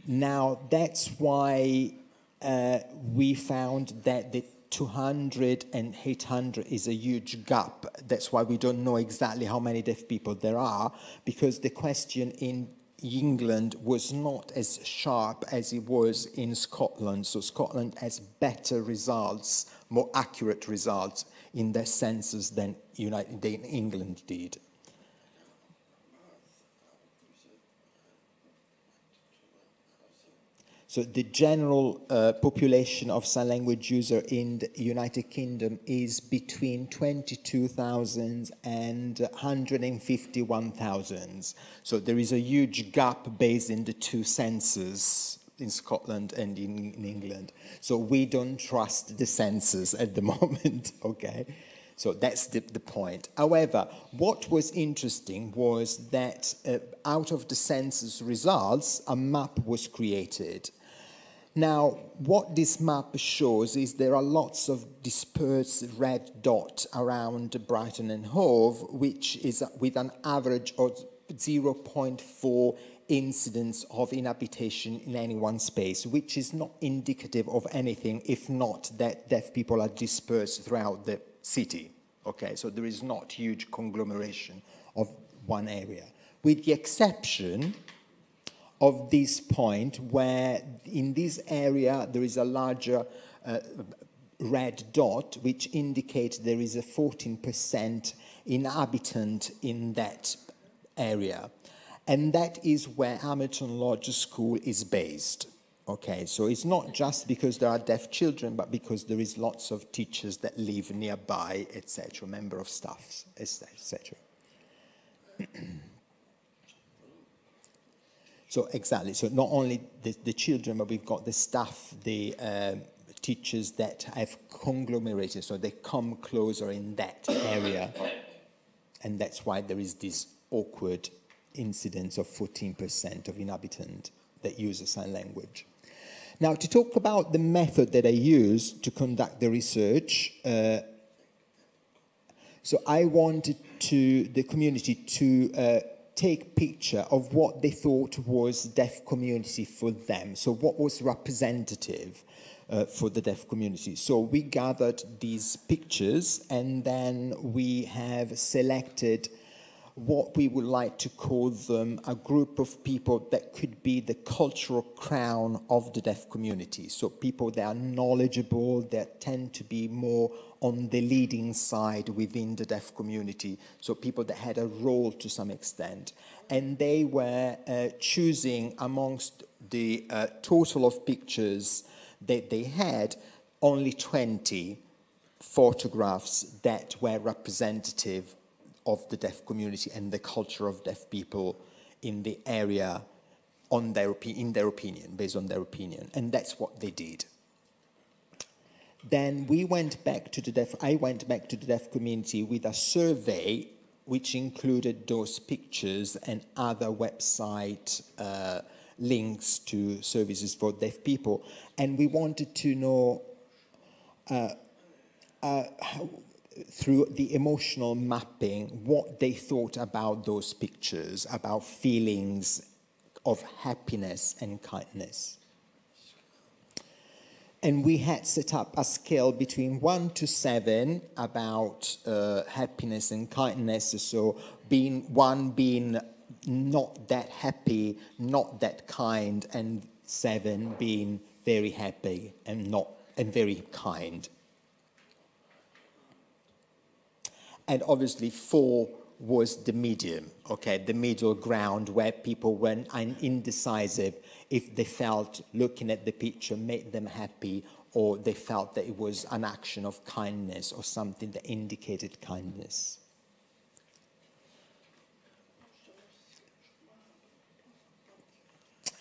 Now, that's why uh, we found that the 200 and 800 is a huge gap. That's why we don't know exactly how many deaf people there are, because the question in England was not as sharp as it was in Scotland. So Scotland has better results, more accurate results in their census than United, England did. So the general uh, population of sign language user in the United Kingdom is between 22,000 and 151,000. So there is a huge gap based in the two census in Scotland and in, in England. So we don't trust the census at the moment, okay? So that's the, the point. However, what was interesting was that uh, out of the census results, a map was created. Now, what this map shows is there are lots of dispersed red dots around Brighton and Hove, which is with an average of 0.4 incidents of inhabitation in any one space, which is not indicative of anything if not that deaf people are dispersed throughout the city. Okay, so there is not huge conglomeration of one area, with the exception of this point where in this area there is a larger uh, red dot which indicates there is a 14% inhabitant in that area. And that is where Hamilton Lodge School is based. Okay, so it's not just because there are deaf children, but because there is lots of teachers that live nearby, etc., member of staffs, etc. So exactly. So not only the, the children, but we've got the staff, the um, teachers that have conglomerated, so they come closer in that area, and that's why there is this awkward incidence of 14% of inhabitants that use a sign language. Now, to talk about the method that I used to conduct the research, uh, so I wanted to the community to uh, take picture of what they thought was deaf community for them. So what was representative uh, for the deaf community. So we gathered these pictures and then we have selected what we would like to call them a group of people that could be the cultural crown of the deaf community. So people that are knowledgeable, that tend to be more on the leading side within the deaf community. So people that had a role to some extent. And they were uh, choosing amongst the uh, total of pictures that they had, only 20 photographs that were representative of the deaf community and the culture of deaf people in the area on their, in their opinion, based on their opinion. And that's what they did. Then we went back to the deaf, I went back to the deaf community with a survey which included those pictures and other website uh, links to services for deaf people. And we wanted to know uh, uh, how, through the emotional mapping what they thought about those pictures, about feelings of happiness and kindness. And we had set up a scale between one to seven about uh, happiness and kindness. So, being one being not that happy, not that kind, and seven being very happy and not and very kind. And obviously, four was the medium, okay, the middle ground where people were indecisive if they felt looking at the picture made them happy or they felt that it was an action of kindness or something that indicated kindness.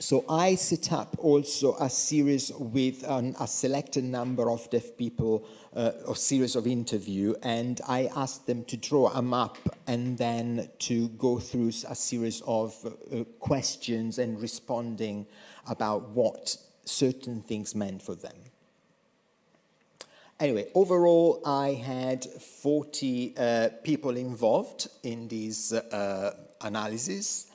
So I set up also a series with a selected number of deaf people, uh, a series of interview, and I asked them to draw a map and then to go through a series of uh, questions and responding about what certain things meant for them. Anyway, overall, I had 40 uh, people involved in these uh, analyses,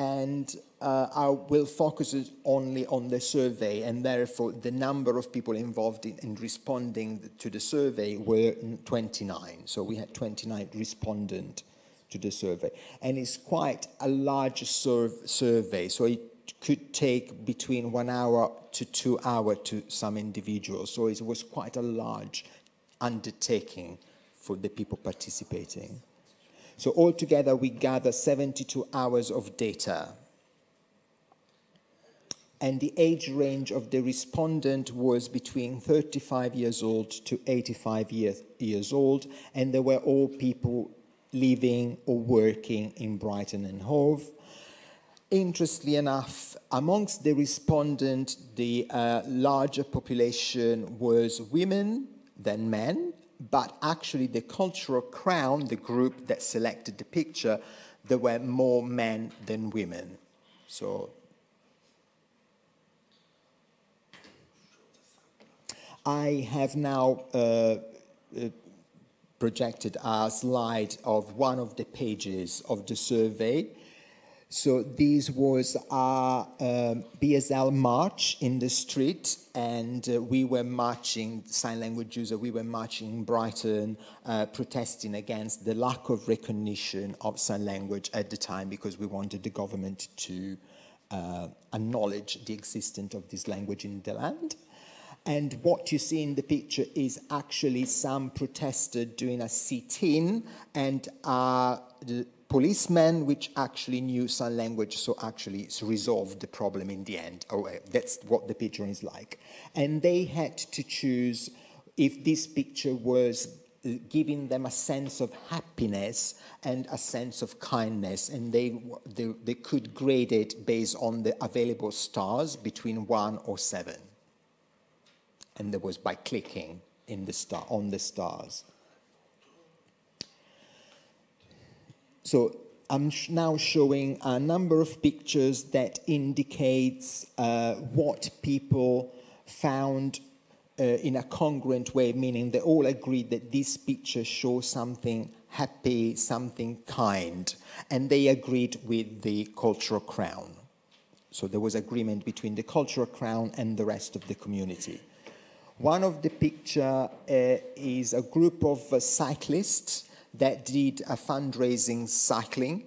and uh, I will focus only on the survey, and therefore the number of people involved in, in, responding to the survey were 29. So we had 29 respondents to the survey. And it's quite a large sur survey, so it could take between one hour to two hours to some individuals. So it was quite a large undertaking for the people participating. So altogether, we gather 72 hours of data. And the age range of the respondent was between 35 years old to 85 year, years old, and they were all people living or working in Brighton and Hove. Interestingly enough, amongst the respondents, the uh, larger population was women than men, but actually the cultural crown, the group that selected the picture, there were more men than women. So I have now uh, uh, projected a slide of one of the pages of the survey. So this was our um, BSL march in the street, and uh, we were marching, sign language user, we were marching in Brighton, uh, protesting against the lack of recognition of sign language at the time because we wanted the government to uh, acknowledge the existence of this language in the land. And what you see in the picture is actually some protesters doing a sit-in and uh, the policemen which actually knew sign language, so actually resolved the problem in the end. Oh, that's what the picture is like. And they had to choose if this picture was uh, giving them a sense of happiness and a sense of kindness and they, they, they could grade it based on the available stars between one or seven and there was by clicking in the star on the stars. So I'm sh now showing a number of pictures that indicates uh, what people found uh, in a congruent way, meaning they all agreed that this picture shows something happy, something kind, and they agreed with the cultural crown. So there was agreement between the cultural crown and the rest of the community. One of the picture uh, is a group of uh, cyclists that did a fundraising cycling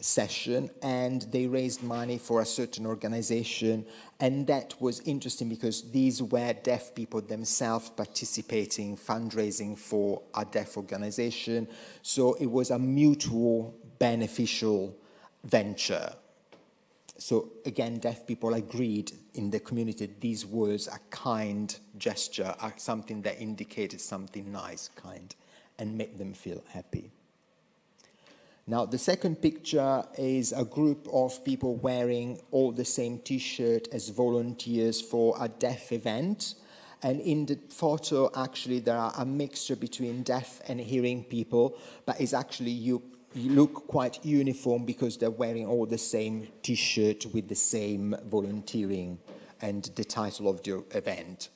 session and they raised money for a certain organization. And that was interesting because these were deaf people themselves participating fundraising for a deaf organization. So it was a mutual beneficial venture. So again, deaf people agreed in the community this was a kind gesture, something that indicated something nice, kind, and make them feel happy. Now, the second picture is a group of people wearing all the same t-shirt as volunteers for a deaf event. And in the photo, actually, there are a mixture between deaf and hearing people, but it's actually you look quite uniform because they're wearing all the same t-shirt with the same volunteering and the title of the event.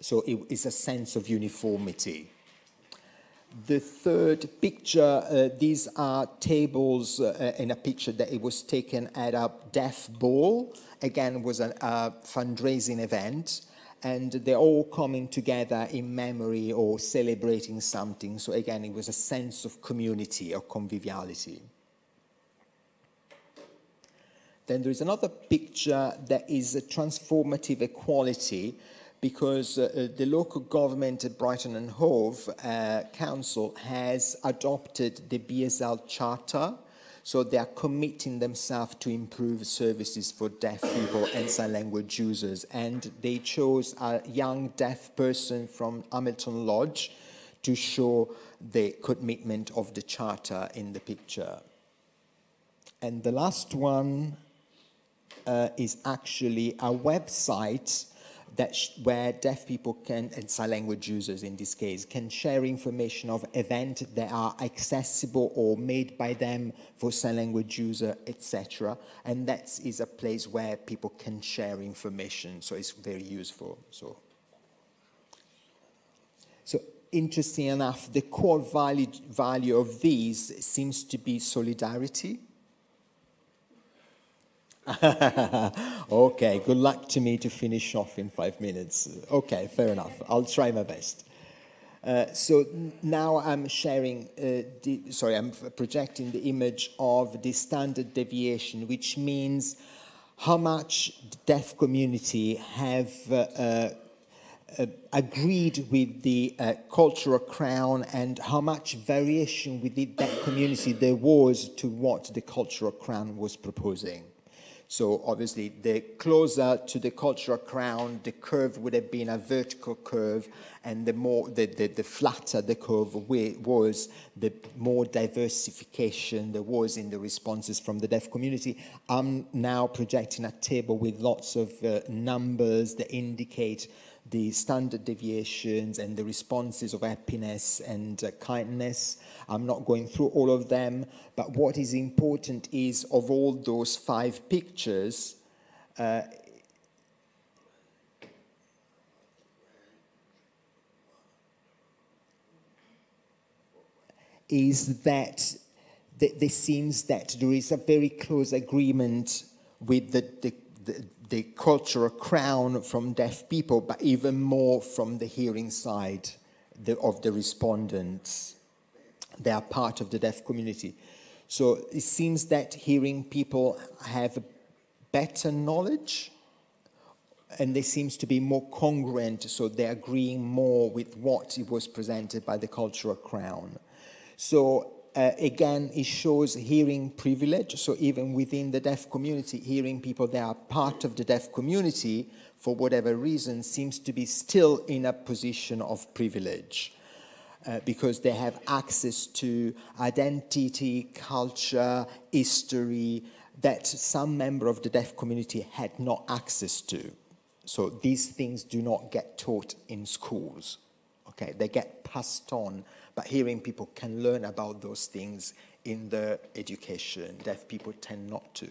So it is a sense of uniformity. The third picture, uh, these are tables uh, in a picture that it was taken at a deaf ball. Again, was a, a fundraising event and they're all coming together in memory or celebrating something. So again, it was a sense of community or conviviality. Then there is another picture that is a transformative equality because uh, the local government at Brighton and Hove uh, Council has adopted the BSL Charter. So they are committing themselves to improve services for deaf people and sign language users. And they chose a young deaf person from Hamilton Lodge to show the commitment of the charter in the picture. And the last one uh, is actually a website that where deaf people can, and sign language users in this case, can share information of events that are accessible or made by them for sign language user, etc. And that is a place where people can share information, so it's very useful. So, so interesting enough, the core value, value of these seems to be solidarity okay, good luck to me to finish off in five minutes. Okay, fair enough. I'll try my best. Uh, so now I'm sharing, uh, the, sorry, I'm projecting the image of the standard deviation, which means how much the deaf community have uh, uh, uh agreed with the uh, cultural crown and how much variation within that community there was to what the cultural crown was proposing. So obviously, the closer to the cultural crown, the curve would have been a vertical curve, and the more the, the, the flatter the curve was, the more diversification there was in the responses from the deaf community. I'm now projecting a table with lots of uh, numbers that indicate the standard deviations and the responses of happiness and uh, kindness. I'm not going through all of them, but what is important is of all those five pictures, uh, is that there seems that there is a very close agreement with the, the, the, the cultural crown from deaf people, but even more from the hearing side the, of the respondents. They are part of the deaf community. So it seems that hearing people have better knowledge and they seems to be more congruent, so they're agreeing more with what it was presented by the cultural crown. So uh, again, it shows hearing privilege. So even within the deaf community, hearing people that are part of the deaf community, for whatever reason, seems to be still in a position of privilege. Uh, because they have access to identity, culture, history that some member of the deaf community had not access to. So these things do not get taught in schools. Okay, they get passed on but hearing people can learn about those things in the education. Deaf people tend not to.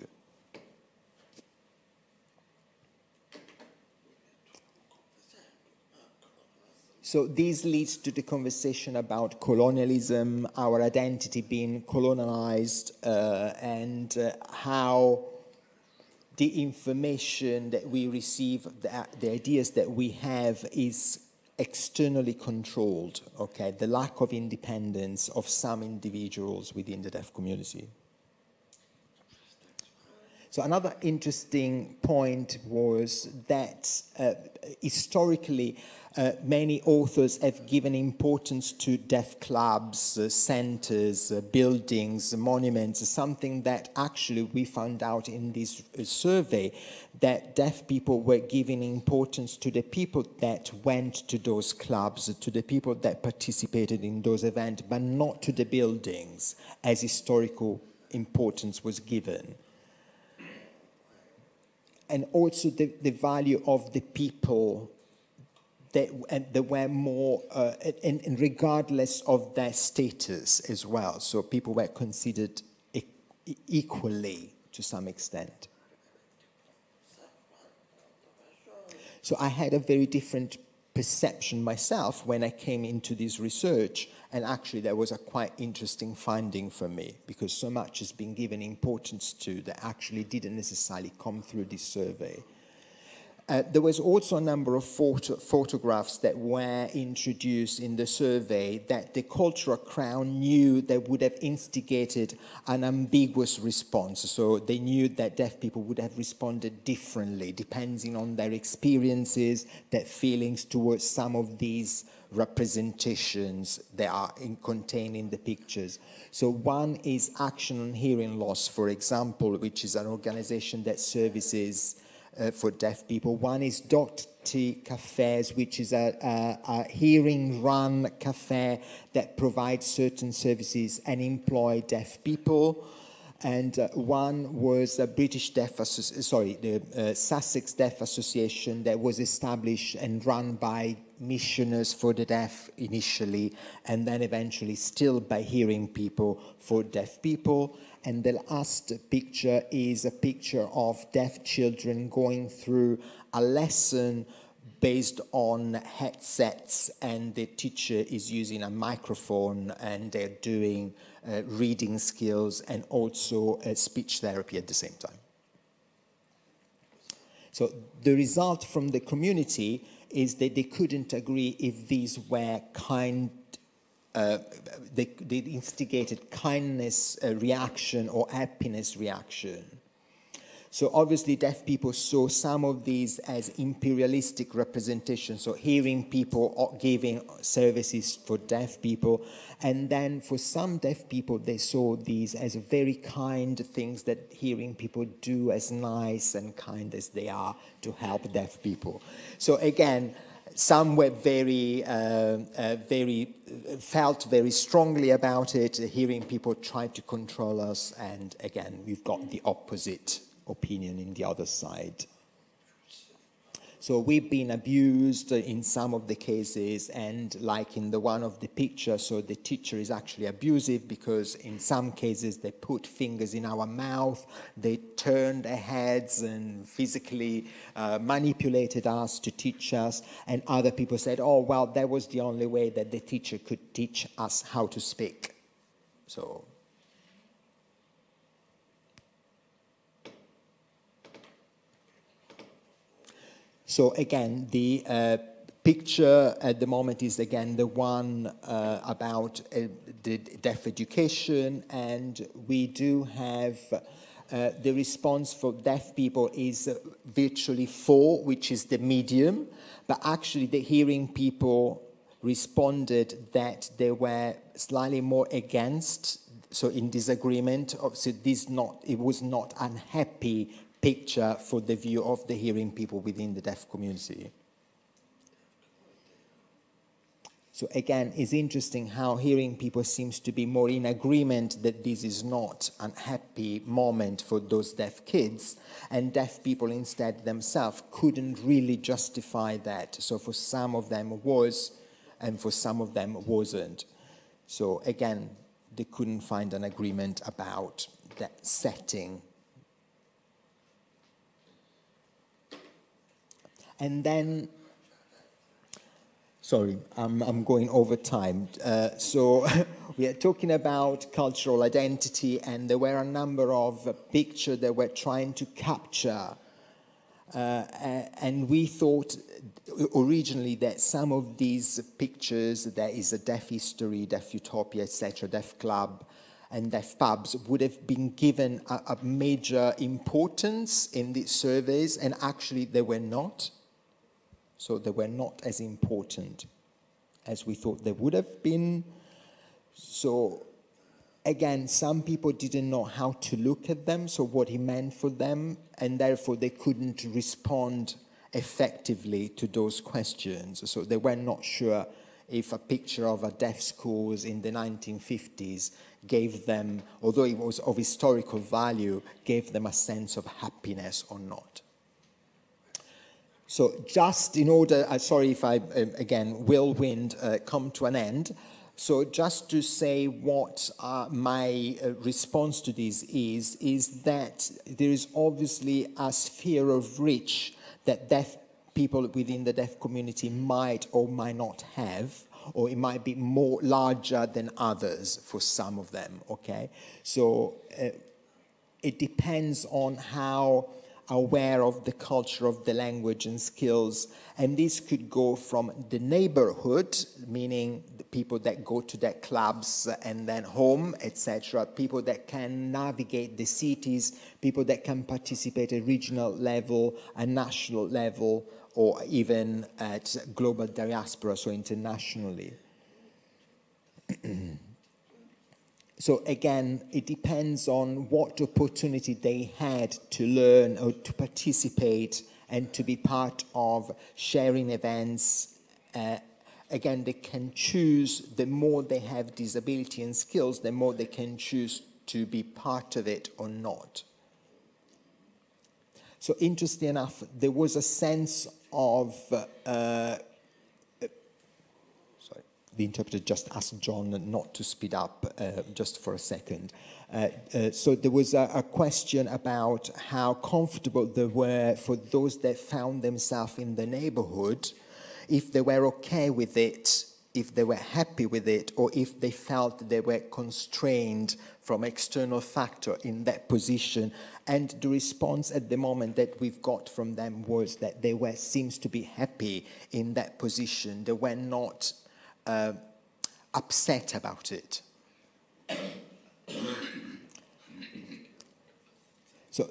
So this leads to the conversation about colonialism, our identity being colonized, uh, and uh, how the information that we receive, the, the ideas that we have is externally controlled, okay, the lack of independence of some individuals within the deaf community. So another interesting point was that uh, historically uh, many authors have given importance to deaf clubs, uh, centers, uh, buildings, monuments, something that actually we found out in this uh, survey that deaf people were giving importance to the people that went to those clubs, to the people that participated in those events, but not to the buildings as historical importance was given. And also the, the value of the people that, and were more, uh, and, and, regardless of their status as well. So people were considered e equally to some extent. So I had a very different perception myself when I came into this research. And actually, that was a quite interesting finding for me because so much has been given importance to that actually didn't necessarily come through this survey. Uh, there was also a number of photo photographs that were introduced in the survey that the cultural crown knew that would have instigated an ambiguous response. So they knew that deaf people would have responded differently depending on their experiences, their feelings towards some of these representations that are in, contained in the pictures. So one is Action on Hearing Loss, for example, which is an organization that services uh, for deaf people. One is Dot Cafes, which is a, a, a hearing run cafe that provides certain services and employ deaf people. And uh, one was a British Deaf, sorry, the uh, Sussex Deaf Association that was established and run by missioners for the deaf initially, and then eventually still by hearing people for deaf people. And the last picture is a picture of deaf children going through a lesson based on headsets and the teacher is using a microphone and they're doing uh, reading skills and also uh, speech therapy at the same time. So the result from the community is that they couldn't agree if these were kind uh, they, they, instigated kindness uh, reaction or happiness reaction. So obviously deaf people saw some of these as imperialistic representations, so hearing people giving services for deaf people. And then for some deaf people, they saw these as very kind things that hearing people do as nice and kind as they are to help deaf people. So again, some were very, uh, uh, very, felt very strongly about it, hearing people try to control us, and again, we've got the opposite opinion in the other side. So we've been abused in some of the cases and like in the one of the picture, so the teacher is actually abusive because in some cases they put fingers in our mouth, they turned their heads and physically uh, manipulated us to teach us and other people said, oh, well, that was the only way that the teacher could teach us how to speak. So So again, the uh, picture at the moment is again the one uh, about uh, the deaf education. And we do have uh, the response for deaf people is virtually four, which is the medium, but actually the hearing people responded that they were slightly more against, so in disagreement, so this not, it was not unhappy picture for the view of the hearing people within the deaf community. So again, it's interesting how hearing people seems to be more in agreement that this is not an happy moment for those deaf kids, and deaf people instead themselves couldn't really justify that. So for some of them was, and for some of them wasn't. So again, they couldn't find an agreement about that setting And then, sorry, I'm, I'm going over time. Uh, so we are talking about cultural identity and there were a number of pictures that were trying to capture uh, and we thought originally that some of these pictures, there is a deaf history, deaf utopia, etc., deaf club, and deaf pubs would have been given a, a major importance in these surveys, and actually they were not so they were not as important as we thought they would have been. So again, some people didn't know how to look at them, so what he meant for them, and therefore they couldn't respond effectively to those questions. So they were not sure if a picture of a deaf schools in the 1950s gave them, although it was of historical value, gave them a sense of happiness or not. So just in order, uh, sorry if I, uh, again, whirlwind uh, come to an end. So just to say what uh, my uh, response to this is, is that there is obviously a sphere of reach that deaf people within the deaf community might or might not have, or it might be more larger than others for some of them, okay? So uh, it depends on how aware of the culture of the language and skills. And this could go from the neighborhood, meaning the people that go to their clubs and then home, etc., people that can navigate the cities, people that can participate at regional level, at national level, or even at global diaspora, so internationally. So again, it depends on what opportunity they had to learn or to participate and to be part of sharing events. Uh, again, they can choose, the more they have disability and skills, the more they can choose to be part of it or not. So interesting enough, there was a sense of uh, the interpreter just asked John not to speed up uh, just for a second. Uh, uh, so there was a, a, question about how comfortable they were for those that found themselves in the neighborhood, if they were okay with it, if they were happy with it, or if they felt they were constrained from external factor in that position. And the response at the moment that we've got from them was that they were seems to be happy in that position. They were not uh, upset about it. so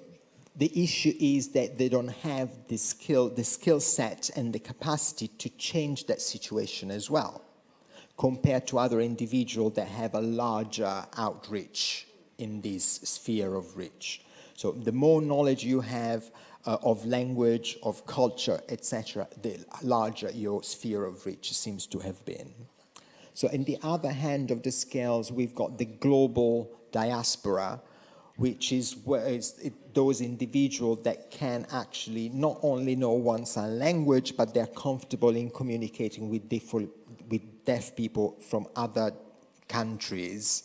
the issue is that they don't have the skill, the skill set and the capacity to change that situation as well, compared to other individuals that have a larger outreach in this sphere of reach. So the more knowledge you have uh, of language, of culture, etc., the larger your sphere of reach seems to have been. So in the other hand of the scales, we've got the global diaspora, which is it, those individuals that can actually not only know one sign language, but they're comfortable in communicating with, different, with deaf people from other countries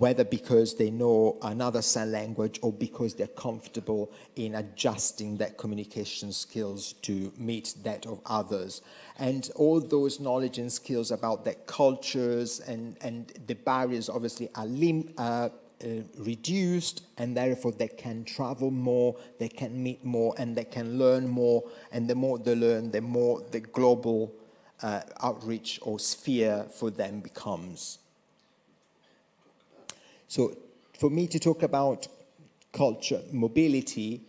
whether because they know another sign language or because they're comfortable in adjusting their communication skills to meet that of others. And all those knowledge and skills about their cultures and, and the barriers obviously are lim- uh, uh, reduced and therefore they can travel more, they can meet more, and they can learn more. And the more they learn, the more the global uh, outreach or sphere for them becomes. So for me to talk about culture mobility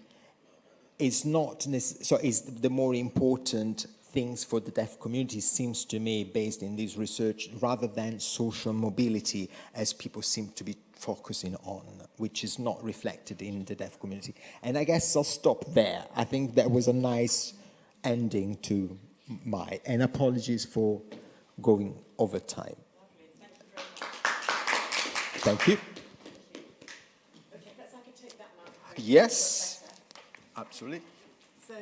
is not so is the more important things for the deaf community seems to me based in this research rather than social mobility as people seem to be focusing on which is not reflected in the deaf community. And i guess i'll stop there. I think that was a nice ending to my and apologies for going over time. Thank you Yes, absolutely. So,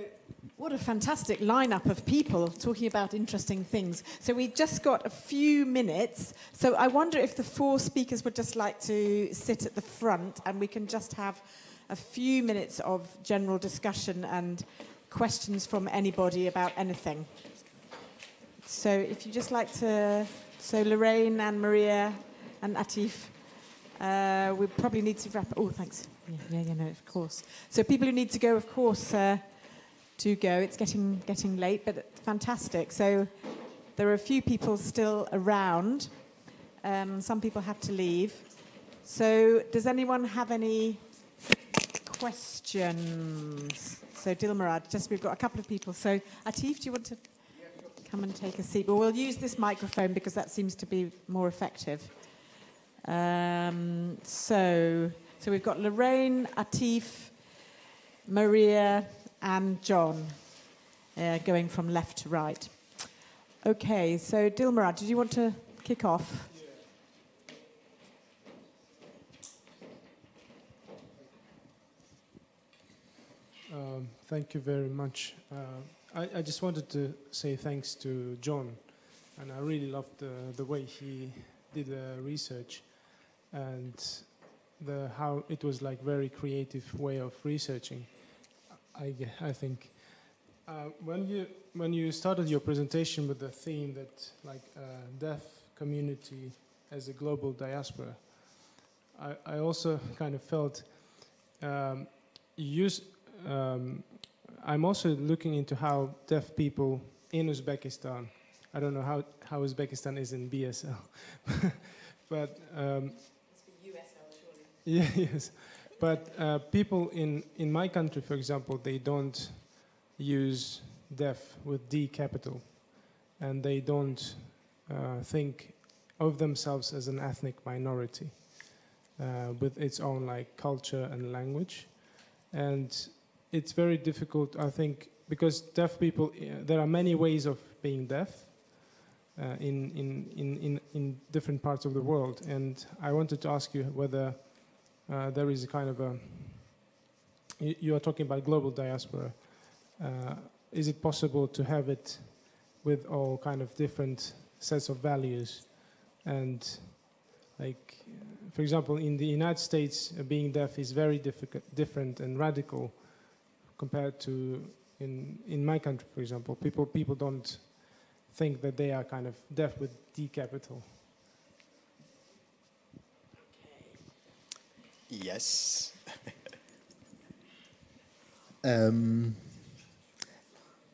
what a fantastic lineup of people talking about interesting things. So, we've just got a few minutes. So, I wonder if the four speakers would just like to sit at the front and we can just have a few minutes of general discussion and questions from anybody about anything. So, if you just like to, so Lorraine and Maria and Atif, uh, we probably need to wrap. Oh, thanks. Yeah, yeah, no, of course. So people who need to go, of course, uh, do go. It's getting getting late, but fantastic. So there are a few people still around. Um, some people have to leave. So does anyone have any questions? So Dilmurad, just we've got a couple of people. So Atif, do you want to come and take a seat? Well, we'll use this microphone because that seems to be more effective. Um, so. So we've got Lorraine, Atif, Maria, and John uh, going from left to right. Okay, so Dilmurad, did you want to kick off? Um, thank you very much. Uh, I, I, just wanted to say thanks to John, and I really loved the, the way he did the research. And the how it was like very creative way of researching. I, I think Uh, when you when you started your presentation with the theme that like uh, deaf community as a global diaspora, I, I also kind of felt um, use. Um, I'm also looking into how deaf people in Uzbekistan. I don't know how, how Uzbekistan is in BSL, but um, yeah, yes. But uh, people in, in my country, for example, they don't use deaf with D capital, and they don't uh, think of themselves as an ethnic minority uh, with its own like culture and language, and it's very difficult, I think, because deaf people. Uh, there are many ways of being deaf. Uh, in, in, in, in, in different parts of the world. And I wanted to ask you whether uh, there is a kind of a, you, you are talking about global diaspora. Uh, is it possible to have it with all kind of different sets of values and like for example in the united states uh, being deaf is very different and radical compared to in in my country for example people people don't think that they are kind of deaf with D capital. Yes. um,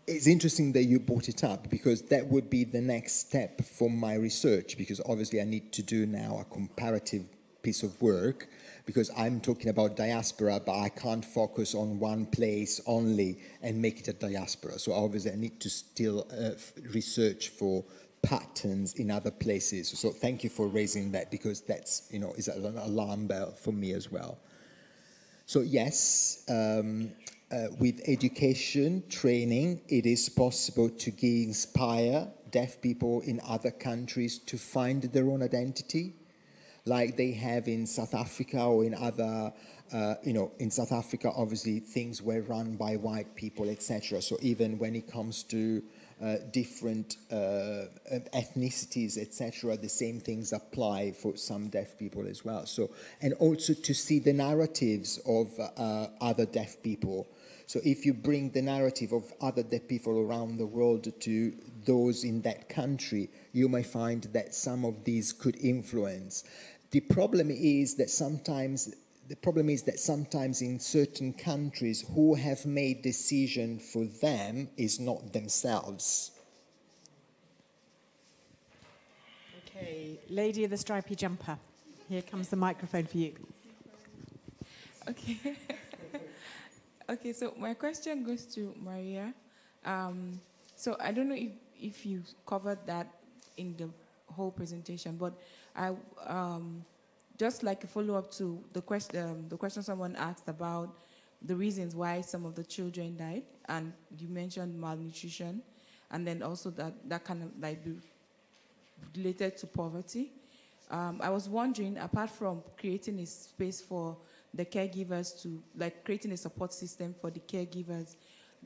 it's interesting that you brought it up because that would be the next step for my research because obviously I need to do now a comparative piece of work because I'm talking about diaspora, but I can't focus on one place only and make it a diaspora. So obviously I need to still uh, research for patterns in other places. So thank you for raising that because that's, you know, is an alarm bell for me as well. So yes, um, uh, with education, training, it is possible to inspire deaf people in other countries to find their own identity like they have in South Africa or in other, uh, you know, in South Africa, obviously things were run by white people, etc. So even when it comes to uh, different uh, ethnicities, etc., the same things apply for some deaf people as well. So, and also to see the narratives of uh, other deaf people. So if you bring the narrative of other deaf people around the world to those in that country, you may find that some of these could influence. The problem is that sometimes the problem is that sometimes in certain countries who have made decision for them is not themselves. Okay, lady in the stripy jumper. Here comes the microphone for you. Okay. okay, so my question goes to Maria. Um, so I don't know if, if you covered that in the whole presentation, but I um, just like a follow up to the question, um, the question someone asked about the reasons why some of the children died, and you mentioned malnutrition, and then also that that kind of like related to poverty. Um, I was wondering, apart from creating a space for the caregivers to, like creating a support system for the caregivers,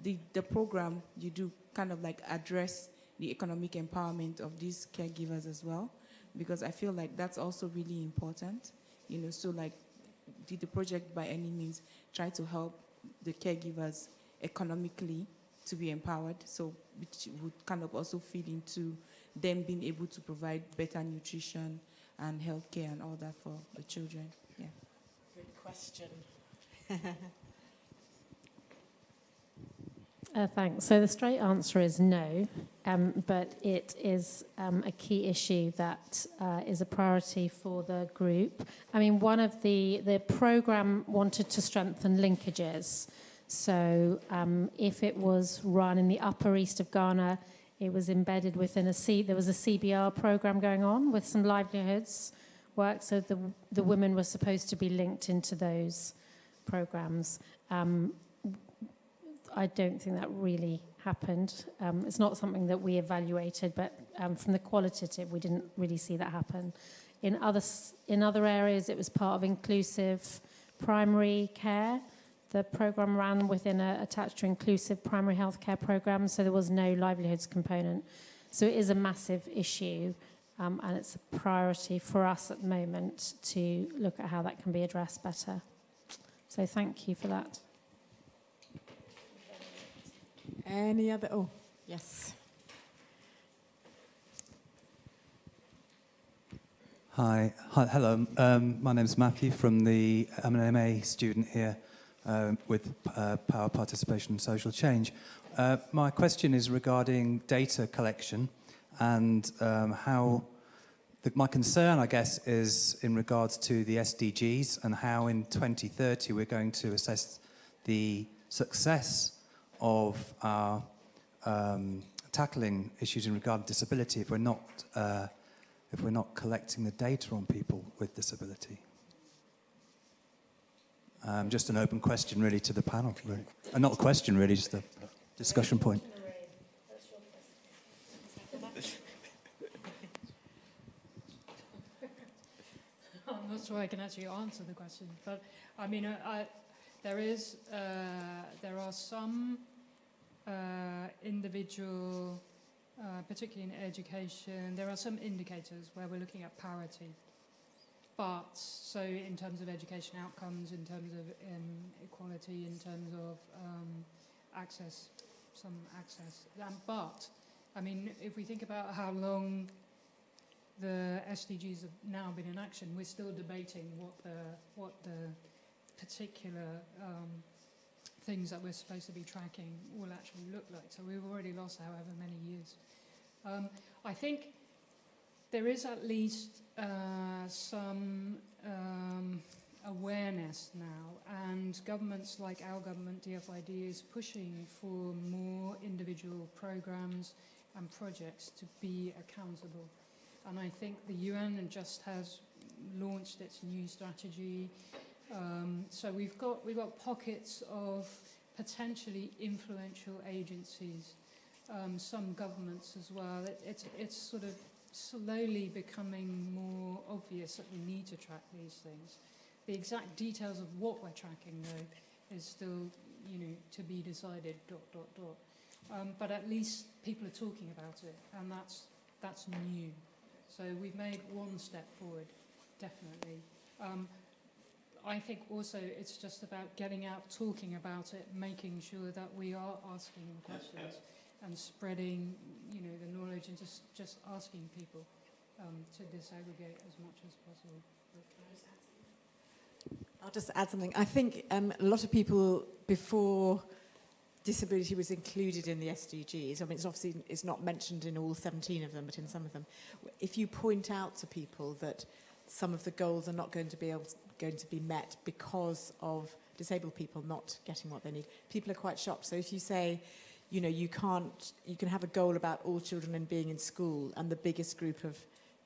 the, the program you do kind of like address the economic empowerment of these caregivers as well because I feel like that's also really important. You know, so like did the project by any means try to help the caregivers economically to be empowered, so which would kind of also feed into them being able to provide better nutrition and healthcare and all that for the children. Yeah. Good question. Uh, thanks. So the straight answer is no, um, but it is um, a key issue that uh, is a priority for the group. I mean, one of the the program wanted to strengthen linkages. So um, if it was run in the upper east of Ghana, it was embedded within a C. There was a CBR program going on with some livelihoods work. So the the women were supposed to be linked into those programs. Um, I don't think that really happened. Um, it's not something that we evaluated, but um, from the qualitative, we didn't really see that happen. In other, in other areas, it was part of inclusive primary care. The program ran within a attached to inclusive primary health care program, so there was no livelihoods component. So it is a massive issue, um, and it's a priority for us at the moment to look at how that can be addressed better. So thank you for that. Any other? Oh, yes. Hi, Hi hello. Um, my name is Matthew from the I'm an MA student here um, with uh, Power Participation and Social Change. Uh, my question is regarding data collection and um, how the, my concern, I guess, is in regards to the SDGs and how in 2030 we're going to assess the success of our um, tackling issues in regard to disability if we're not uh, if we're not collecting the data on people with disability. Um, just an open question, really, to the panel. Really. Uh, not a question, really, just a discussion point. I'm not sure I can actually answer the question, but I mean, uh, I, there is, uh, there are some uh, individual, uh, particularly in education, there are some indicators where we're looking at parity. But so in terms of education outcomes, in terms of um, equality, in terms of um, access, some access. Um, but I mean, if we think about how long the SDGs have now been in action, we're still debating what the what the particular um, things that we're supposed to be tracking will actually look like. So we've already lost however many years. Um, I think there is at least uh, some um, awareness now, and governments like our government, DFID, is pushing for more individual programs and projects to be accountable. And I think the UN just has launched its new strategy. Um, so we've got we've got pockets of potentially influential agencies, um, some governments as well. It, it's it's sort of slowly becoming more obvious that we need to track these things. The exact details of what we're tracking, though, is still you know to be decided. Dot dot dot. Um, but at least people are talking about it, and that's that's new. So we've made one step forward, definitely. Um, I think also it's just about getting out, talking about it, making sure that we are asking questions and spreading, you know, the knowledge and just, just asking people um, to disaggregate as much as possible. I'll just add something. I think um, a lot of people before disability was included in the SDGs. I mean, it's obviously it's not mentioned in all 17 of them, but in some of them. If you point out to people that some of the goals are not going to be able to, going to be met because of disabled people not getting what they need. People are quite shocked. So if you say, you know, you can't, you can have a goal about all children and being in school and the biggest group of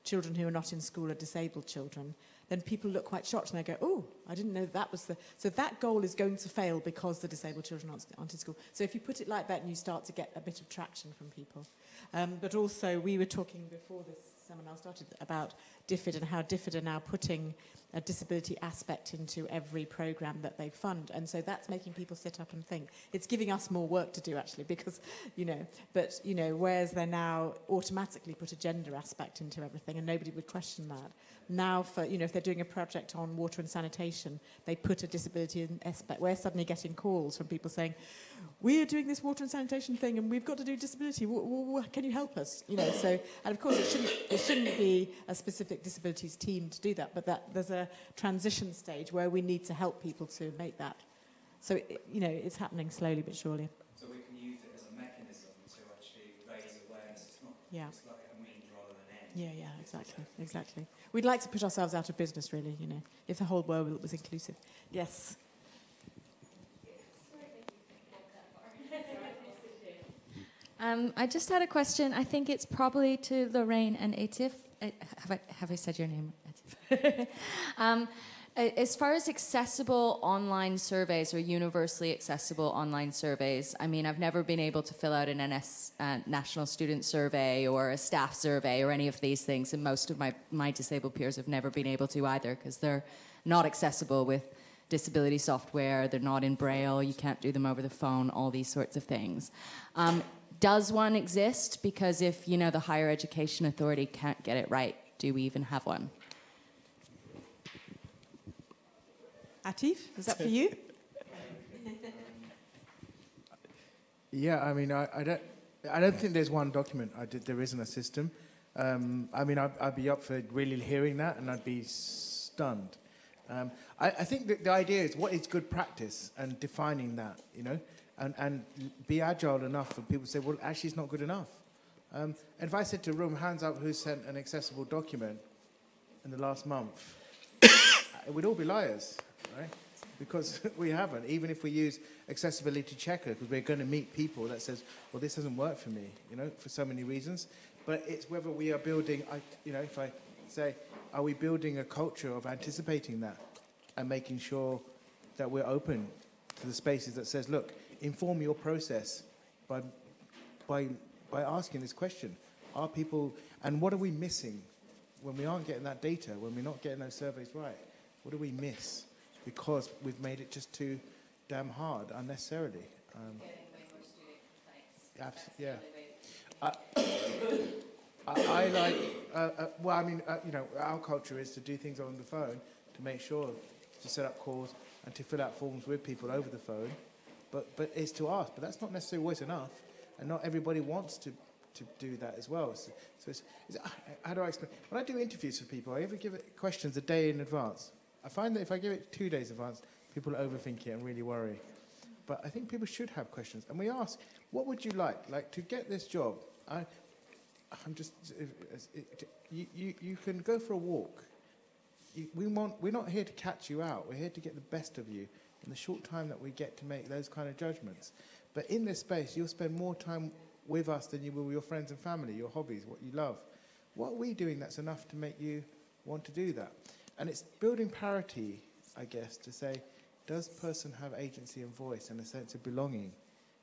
children who are not in school are disabled children, then people look quite shocked and they go, oh, I didn't know that was the... So that goal is going to fail because the disabled children aren't, aren't in school. So if you put it like that and you start to get a bit of traction from people. Um, but also, we were talking before this seminar started about DFID and how DFID are now putting a disability aspect into every program that they fund. And so that's making people sit up and think. It's giving us more work to do, actually, because, you know, but, you know, whereas they now automatically put a gender aspect into everything and nobody would question that. Now, for, you know, if they're doing a project on water and sanitation, they put a disability aspect. We're suddenly getting calls from people saying, we are doing this water and sanitation thing and we've got to do disability. W- can you help us? You know, so, and of course it shouldn't, it shouldn't be a specific disabilities team to do that, but that there's a transition stage where we need to help people to make that. So, it, you know, it's happening slowly but surely. So we can use it as a mechanism to actually raise awareness. It's not Yeah. it's like a means rather than end. Yeah, yeah, exactly, exactly. We'd like to put ourselves out of business, really, you know, if the whole world was inclusive. Yes. Um, I just had a question. I think it's probably to Lorraine and Atif. Uh, have I have I said your name? Um, as far as accessible online surveys or universally accessible online surveys, I mean, I've never been able to fill out an NS uh, National Student Survey or a staff survey or any of these things, and most of my my disabled peers have never been able to either because they're not accessible with disability software. They're not in Braille. You can't do them over the phone. All these sorts of things. Um, does one exist? Because if you know the higher education authority can't get it right, do we even have one? Atif, is that for you? Yeah, I mean, I, I don't, I don't think there's one document. I did, there isn't a system. Um, I mean, I'd, I'd be up for really hearing that, and I'd be stunned. Um, I, I think that the idea is what is good practice and defining that, you know, and, and be agile enough for people to say, well, actually, it's not good enough. Um, and if I said to a room, hands up, who sent an accessible document in the last month, we'd all be liars, right? Because we haven't, even if we use accessibility checker, because we're going to meet people that says, well, this doesn't work for me, you know, for so many reasons. But it's whether we are building, I, you know, if I say, are we building a culture of anticipating that and making sure that we're open to the spaces that says, look, inform your process by, by, by asking this question. Are people, and what are we missing when we aren't getting that data, when we're not getting those surveys right? What do we miss? Because we've made it just too damn hard unnecessarily. Um, abs- yeah. I, I, I like, uh, uh, well, I mean, uh, you know, our culture is to do things on the phone to make sure to set up calls and to fill out forms with people over the phone. But, but it's to ask, but that's not necessarily always enough. And not everybody wants to, to do that as well. So, so it's, it's, ah, how do I explain? When I do interviews for people, I ever give questions a day in advance. I find that if I give it two days in advance, people overthink it and really worry. But I think people should have questions. And we ask, what would you like? Like, to get this job, I, I'm just, you, you, you can go for a walk. You, we want, we're not here to catch you out. We're here to get the best of you in the short time that we get to make those kind of judgments. But in this space, you'll spend more time with us than you will with your friends and family, your hobbies, what you love. What are we doing that's enough to make you want to do that? And it's building parity, I guess, to say, does person have agency and voice and a sense of belonging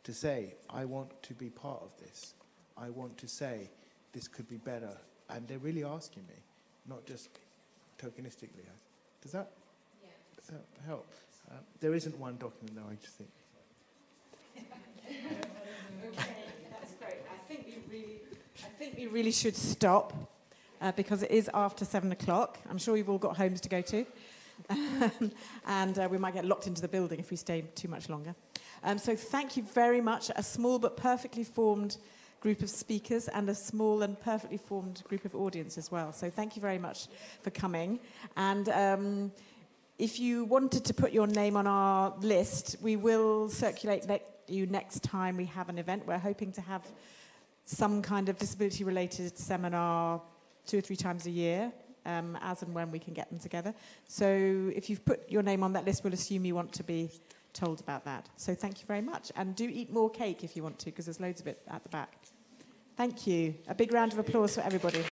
to say, I want to be part of this? I want to say, this could be better. And they're really asking me, not just tokenistically. Does that, yeah. does that help? Uh, there isn't one document, though, I just think. okay, that's great. I think we really, I think we really should stop uh, because it is after seven o'clock. I'm sure you've all got homes to go to. and uh, we might get locked into the building if we stay too much longer. Um, so thank you very much. A small but perfectly formed group of speakers and a small and perfectly formed group of audience as well. So thank you very much for coming. And um, if you wanted to put your name on our list, we will circulate ne- you next time we have an event. We're hoping to have some kind of disability related seminar two or three times a year. Um, as and when we can get them together. So if you've put your name on that list, we'll assume you want to be told about that. So thank you very much. And do eat more cake if you want to, because there's loads of it at the back. Thank you. A big round of applause for everybody.